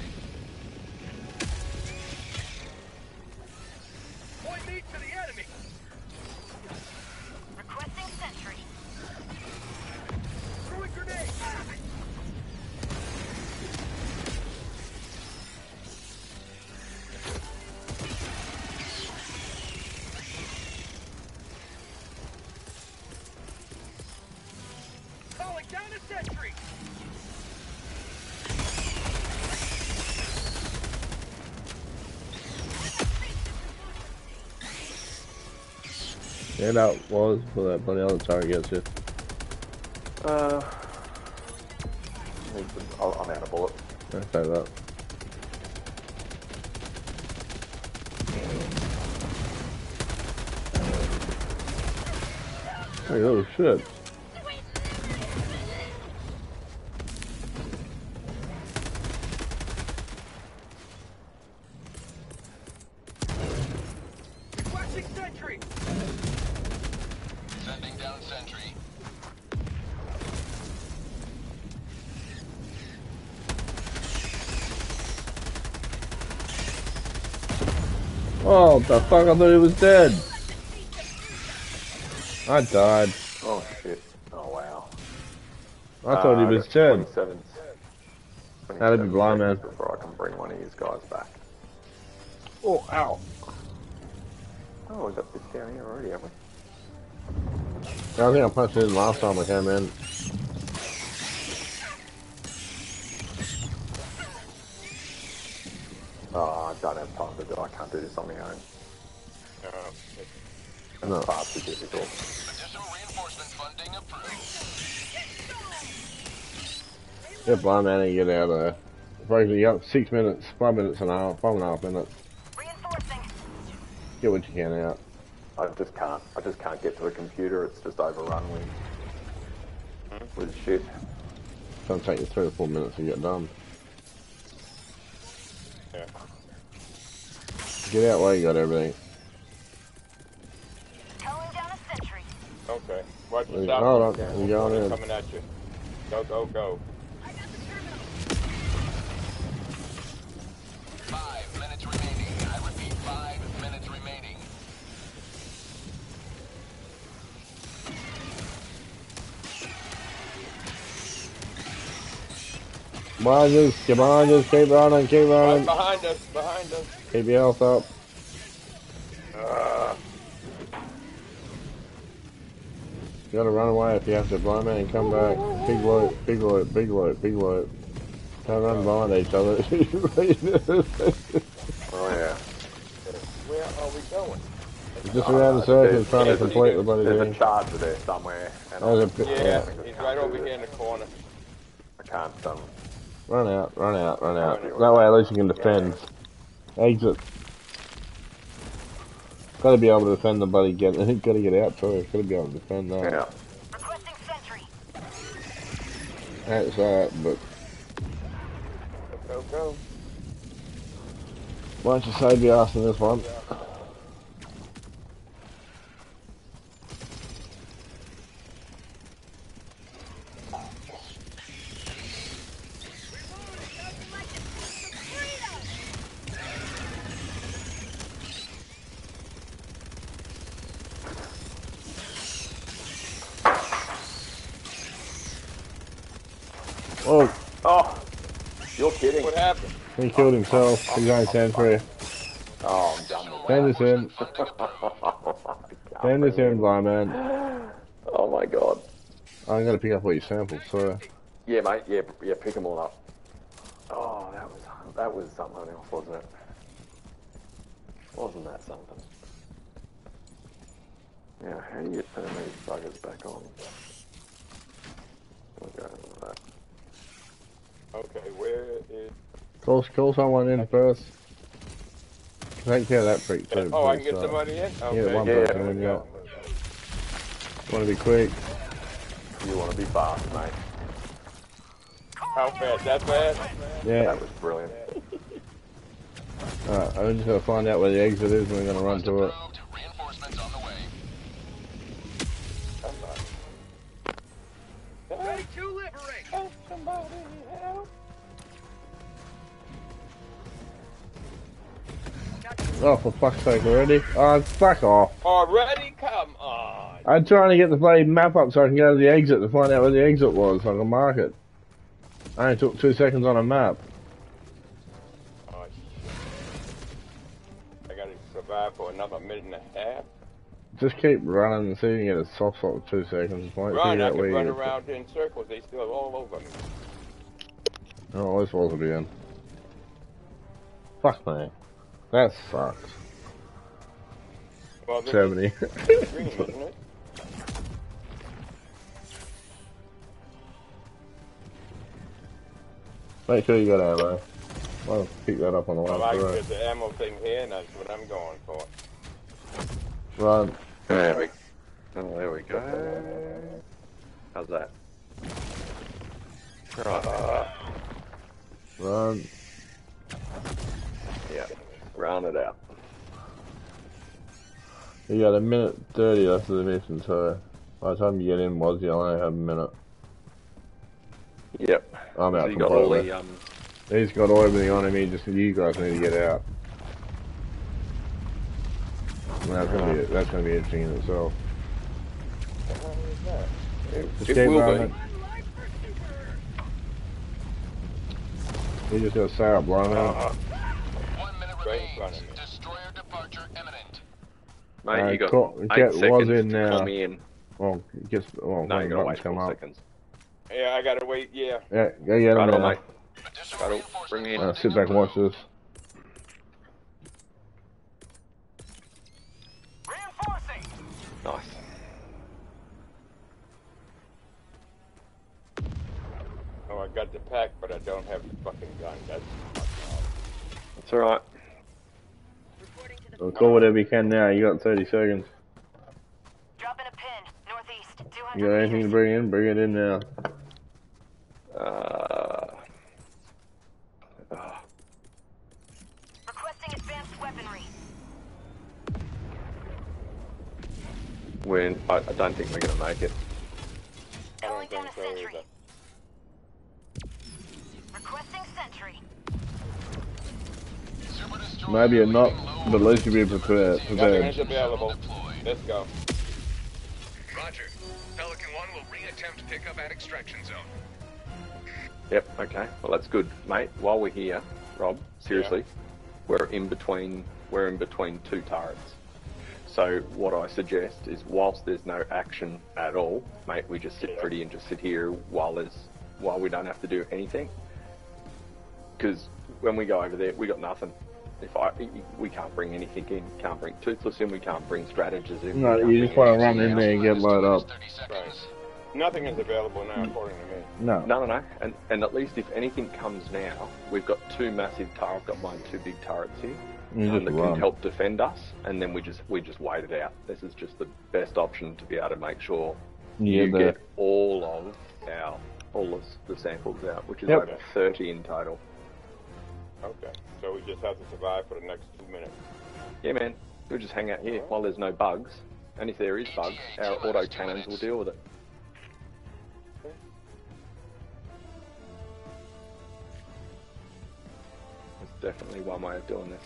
Yeah, that was for that bloody other target gets you. uh, I'll- I'm out of bullets. I say that. Hey, oh shit. Requesting sentry. Sending down sentry. Oh, the fuck, I thought he was dead. I died. Oh shit! Oh wow! I thought he Uh, was dead. 27 That'd be blind, man. Before I can bring one of these guys back. Oh, ow. Oh, we got this down here already, haven't we? I think I punched him in last time I came in. Time to do. I can't on my own. Uh, It's No. far too difficult. Additional reinforcement funding approved. Get Blindman and get out of there. Fraser, you got six minutes, five minutes and a half, five and a half minutes. Reinforcing. Get what you can out. I just can't. I just can't get to the computer. It's just overrun with with shit. It's gonna take you three or four minutes to get done. yeah. Get out while you got everything. Calling down a sentry. Okay. Watch Hold your on, stop. you going in. Coming at you. Go, go, go. Five minutes remaining. I repeat, five minutes remaining. Come on, just, come on, just keep running, keep Right running. behind us, behind us. Keep your health up. Uh, You gotta run away if you have to, Blindman, come back. Big loot, big loot, big loot, big loot. Don't run behind each other. Oh yeah. where are we going? just around the circle trying to there's- complete the bloody There's a thing. charger there somewhere, and There's a I, bit- Yeah, yeah. he's right over here in the corner. I can't. Um, Run out, run out, run out. That way at least you can defend. Exit. Gotta be able to defend the bloody get I [laughs] think, gotta get out too. Gotta be able to defend that. yeah. Requesting sentry. That's that, but Go, go. why don't you save your ass in this one? Oh, Oh, you're kidding. What happened? he killed himself. He's only 10 free. Oh, I'm done with Send this in. that. Send this in, Blindman. Oh my god. I'm gonna pick up all your samples, so. Yeah, mate. Yeah, yeah. Pick them all up. Oh, that was that was something else, wasn't it? Wasn't that something? Yeah. How do you turn these buggers back on? We'll go with that. Okay, where is... Call, call someone in first. Take care of that freak too. Oh, I can get uh, somebody in? Okay. Yeah, one Yeah. person in, yeah. Want to be quick. You want to be fast, mate. How fast? That fast? Yeah. That was brilliant. Alright, I'm just gonna find out where the exit is and we're gonna run to it. Approved. Reinforcements on the way. Ready to liberate. Help somebody, Oh, for fuck's sake already. Oh, fuck off. Already? Come on. I'm trying to get the bloody map up so I can go to the exit to find out where the exit was so I can mark it. I only took two seconds on a map. Oh, shit. I gotta survive for another minute and a half. Just keep running and see if you get a soft spot with two seconds. Wait, Run, I can run around in circles. They still all over me. Oh, this was again. Fuck me. That sucks. Well, this 70. [laughs] green. Make sure you got ammo. I'll pick that up on the way Well, I can through. get the ammo thing here, and that's what I'm going for. Run. There we. Oh, there we go. How's that? Right. Run. Yeah. Round it out. You got a minute 30 left of the mission, so by the time you get in, was you only have a minute. Yep. I'm So out you got completely. the um. He's got everything on him, he just you guys need to get out. And that's gonna be that's gonna be interesting in itself. What the hell is that? Just It keep will running. be. You just got Sarah blown out. Uh-huh. One minute Right in front of me. Destroyer departure imminent. Mate, Uh, you got call- eight get- was seconds in to now. call me in. Well, it gets well, No, you gotta wait come four up. seconds. Yeah, I gotta wait. Yeah. Yeah, go get him Right on, now. mate. Additional Right Bring me in. Uh, sit back and watch this. Nice. Oh, I got the pack, but I don't have the fucking gun. That's That's alright. Reporting to Well, call whatever you can now. You got 30 seconds. Dropping a pin. Northeast. 200 You got anything to bring in? Bring it in now. Uh, Requesting advanced weaponry. we're in, I, I don't think we're gonna make it. I Calling down a sentry. Requesting sentry. Maybe you're not, low but at least you'll be prepared. Nothing prepared. available. Let's go. Roger. Pelican 1 will re-attempt pickup at extraction zone. Yep. Okay. Well, that's good, mate. While we're here, Rob, seriously, we're in between. We're in between two turrets. So what I suggest is, whilst there's no action at all, mate, we just sit Yeah. pretty and just sit here while there's while we don't have to do anything. Because when we go over there, we got nothing. If I, we can't bring anything in, can't bring toothless in, we can't bring stratagems in. No, you just want to run in there and get loaded up. 30. Nothing is available now, according to me. No. No, no, no. And, and at least if anything comes now, we've got two massive turrets. I've got mine two big turrets here You um, just that run. can help defend us, and then we just we just wait it out. This is just the best option to be able to make sure You you get get all of our all of the samples out, which is Yep. over 30 in total. Okay. So we just have to survive for the next two minutes. Yeah, man. We'll just hang out here while there's no bugs. And if there is bugs, our auto cannons will deal with it. There's definitely one way of doing this.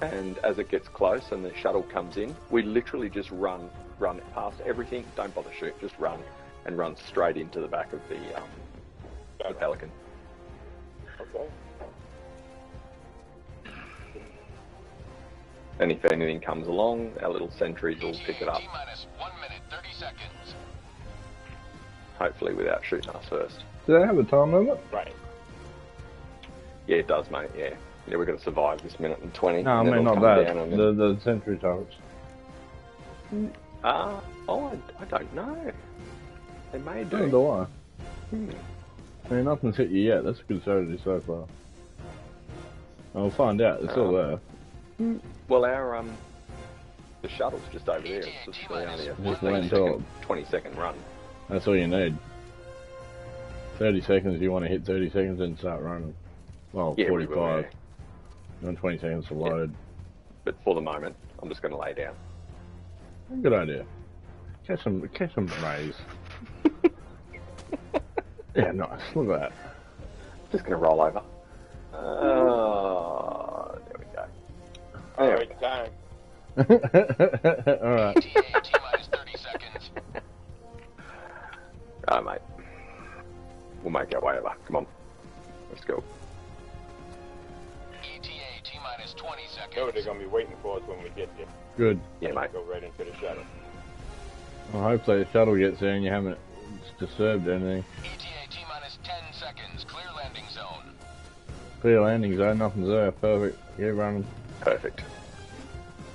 And as it gets close and the shuttle comes in, we literally just run, run past everything. Don't bother shoot, just run and run straight into the back of the, um, the Pelican. Okay. And if anything comes along, our little sentries will pick it up. T minus one minute, 30 seconds. Hopefully without shooting us first. Do they have a time limit? Right. Yeah, it does, mate. Yeah, yeah, we're going to survive this minute and twenty. No, I and then mean not come that. down and The the sentry turrets. Ah, oh, I, I don't know. They may So do. do I. Hmm. I mean, nothing's hit you yet. That's a good strategy so far. I'll find out. It's all there. Well, our um, the shuttle's just over there. It's just really only a Just 15 wait until- 20 second run. That's all you need. 30 seconds, you want to hit 30 seconds and start running. Well, Yeah, we will, 45. yeah. And 20 seconds to load. But for the moment, I'm just going to lay down. Good idea. Catch some, catch some rays. Yeah, nice. Look at that. Just going to roll over. Uh, there we go. There time. [laughs] that. Alright. ETA T minus 30 seconds. Right, mate. We'll make our way over. Come on. Let's go. ETA T minus 20 seconds. No, they're gonna be waiting for us when we get there. Good. Yeah, mate. Go right into the shuttle. Well, hopefully the shuttle gets there and you haven't disturbed anything. ETA Clear landing zone, nothing's there. Perfect. Get running. Perfect.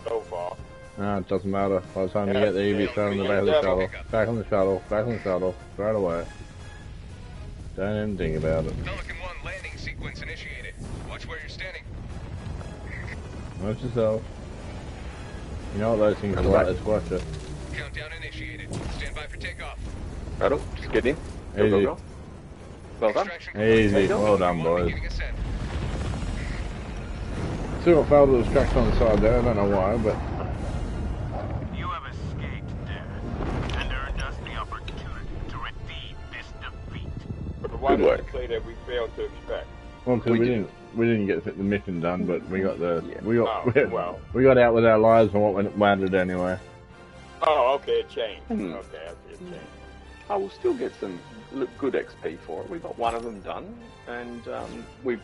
So far. No, it doesn't matter. By the time you get there, you'll be yeah, straight on the yeah, back of the shuttle. Back on the shuttle. Back on the shuttle. Straight away. Don't even think about it. Pelican 1 landing sequence initiated. Watch where you're standing. Watch yourself. You know what those things are like, back. let's watch it. Countdown initiated. Stand by for takeoff. Right up. Just get in. Go, go, Easy. go. Well done. Easy. Well done, boys. Beginning ascent. Still got failed to distract on the side there, I don't know why, but You have escaped death and earned us the opportunity to redeem this defeat. But why Good did work. you say that we failed to expect? well, 'cause We we, didn't. didn't we didn't get the mission done, but we got the Yeah. we got Oh, [laughs] well. we got out with our lives and what mattered anyway. Oh, okay, it changed. Hmm. Okay, I see it changed. I will still get some good XP for it. We got one of them done, and um, we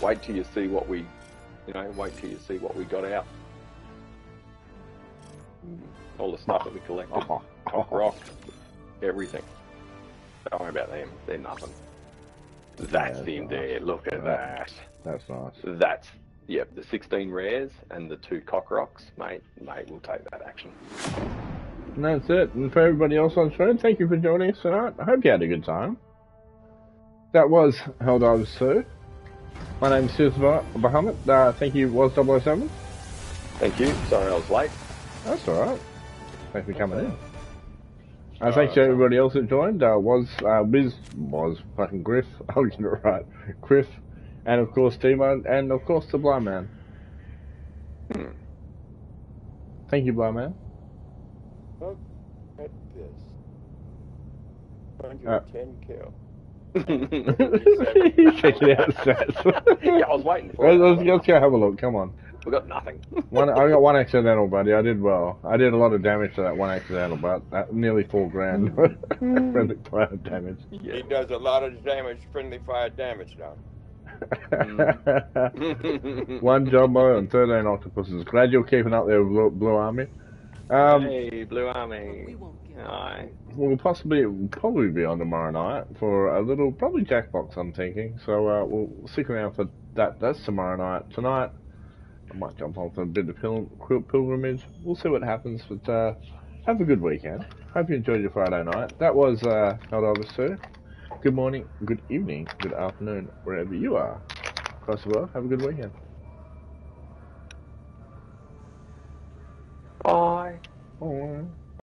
wait till you see what we, you know, wait till you see what we got out. All the stuff that we collected, [laughs] cock rock, everything. Don't worry about them; they're nothing. That's Yeah, in nice. there. Look at that. That's nice. That's yep. The 16 rares and the two cock rocks, mate. Mate, we'll take that action. And that's it. And for everybody else on stream, thank you for joining us tonight. I hope you had a good time. That was Helldivers 2. My name's Toothless Bahamut. Uh, thank you, Wazz 007. Thank you. Sorry I was late. That's alright. Thanks for coming in. Uh, thanks to everybody else that joined. Uh, was, uh, Wiz, was fucking Griff. I'll get it right. Griff. And of course, Timo. And of course, the Blindman. Hmm. Thank you, Blindman. Look at this. 110 kill. He's checking out stats. yeah, I was waiting for Let's, it. let's, let's go have a look. Come on. We got nothing. One, I got one accidental, buddy. I did well. I did a lot of damage to that one accidental, but that, nearly four grand [laughs] friendly fire damage. He does a lot of damage, friendly fire damage now. [laughs] one jumbo and thirteen octopuses. Glad you're keeping up there, Blue, Blue Army. Um, hey, Blue Army. We won't give up. Hi. We'll possibly we'll probably be on tomorrow night for a little probably Jackbox. I'm thinking. So uh, we'll stick around for that. That's tomorrow night. Tonight I might jump on for a bit of pil- pil- pilgrimage. We'll see what happens. But uh, have a good weekend. Hope you enjoyed your Friday night. That was uh, Helldivers 2. Good morning, good evening, good afternoon, wherever you are across the world. Have a good weekend. Bye. Bye.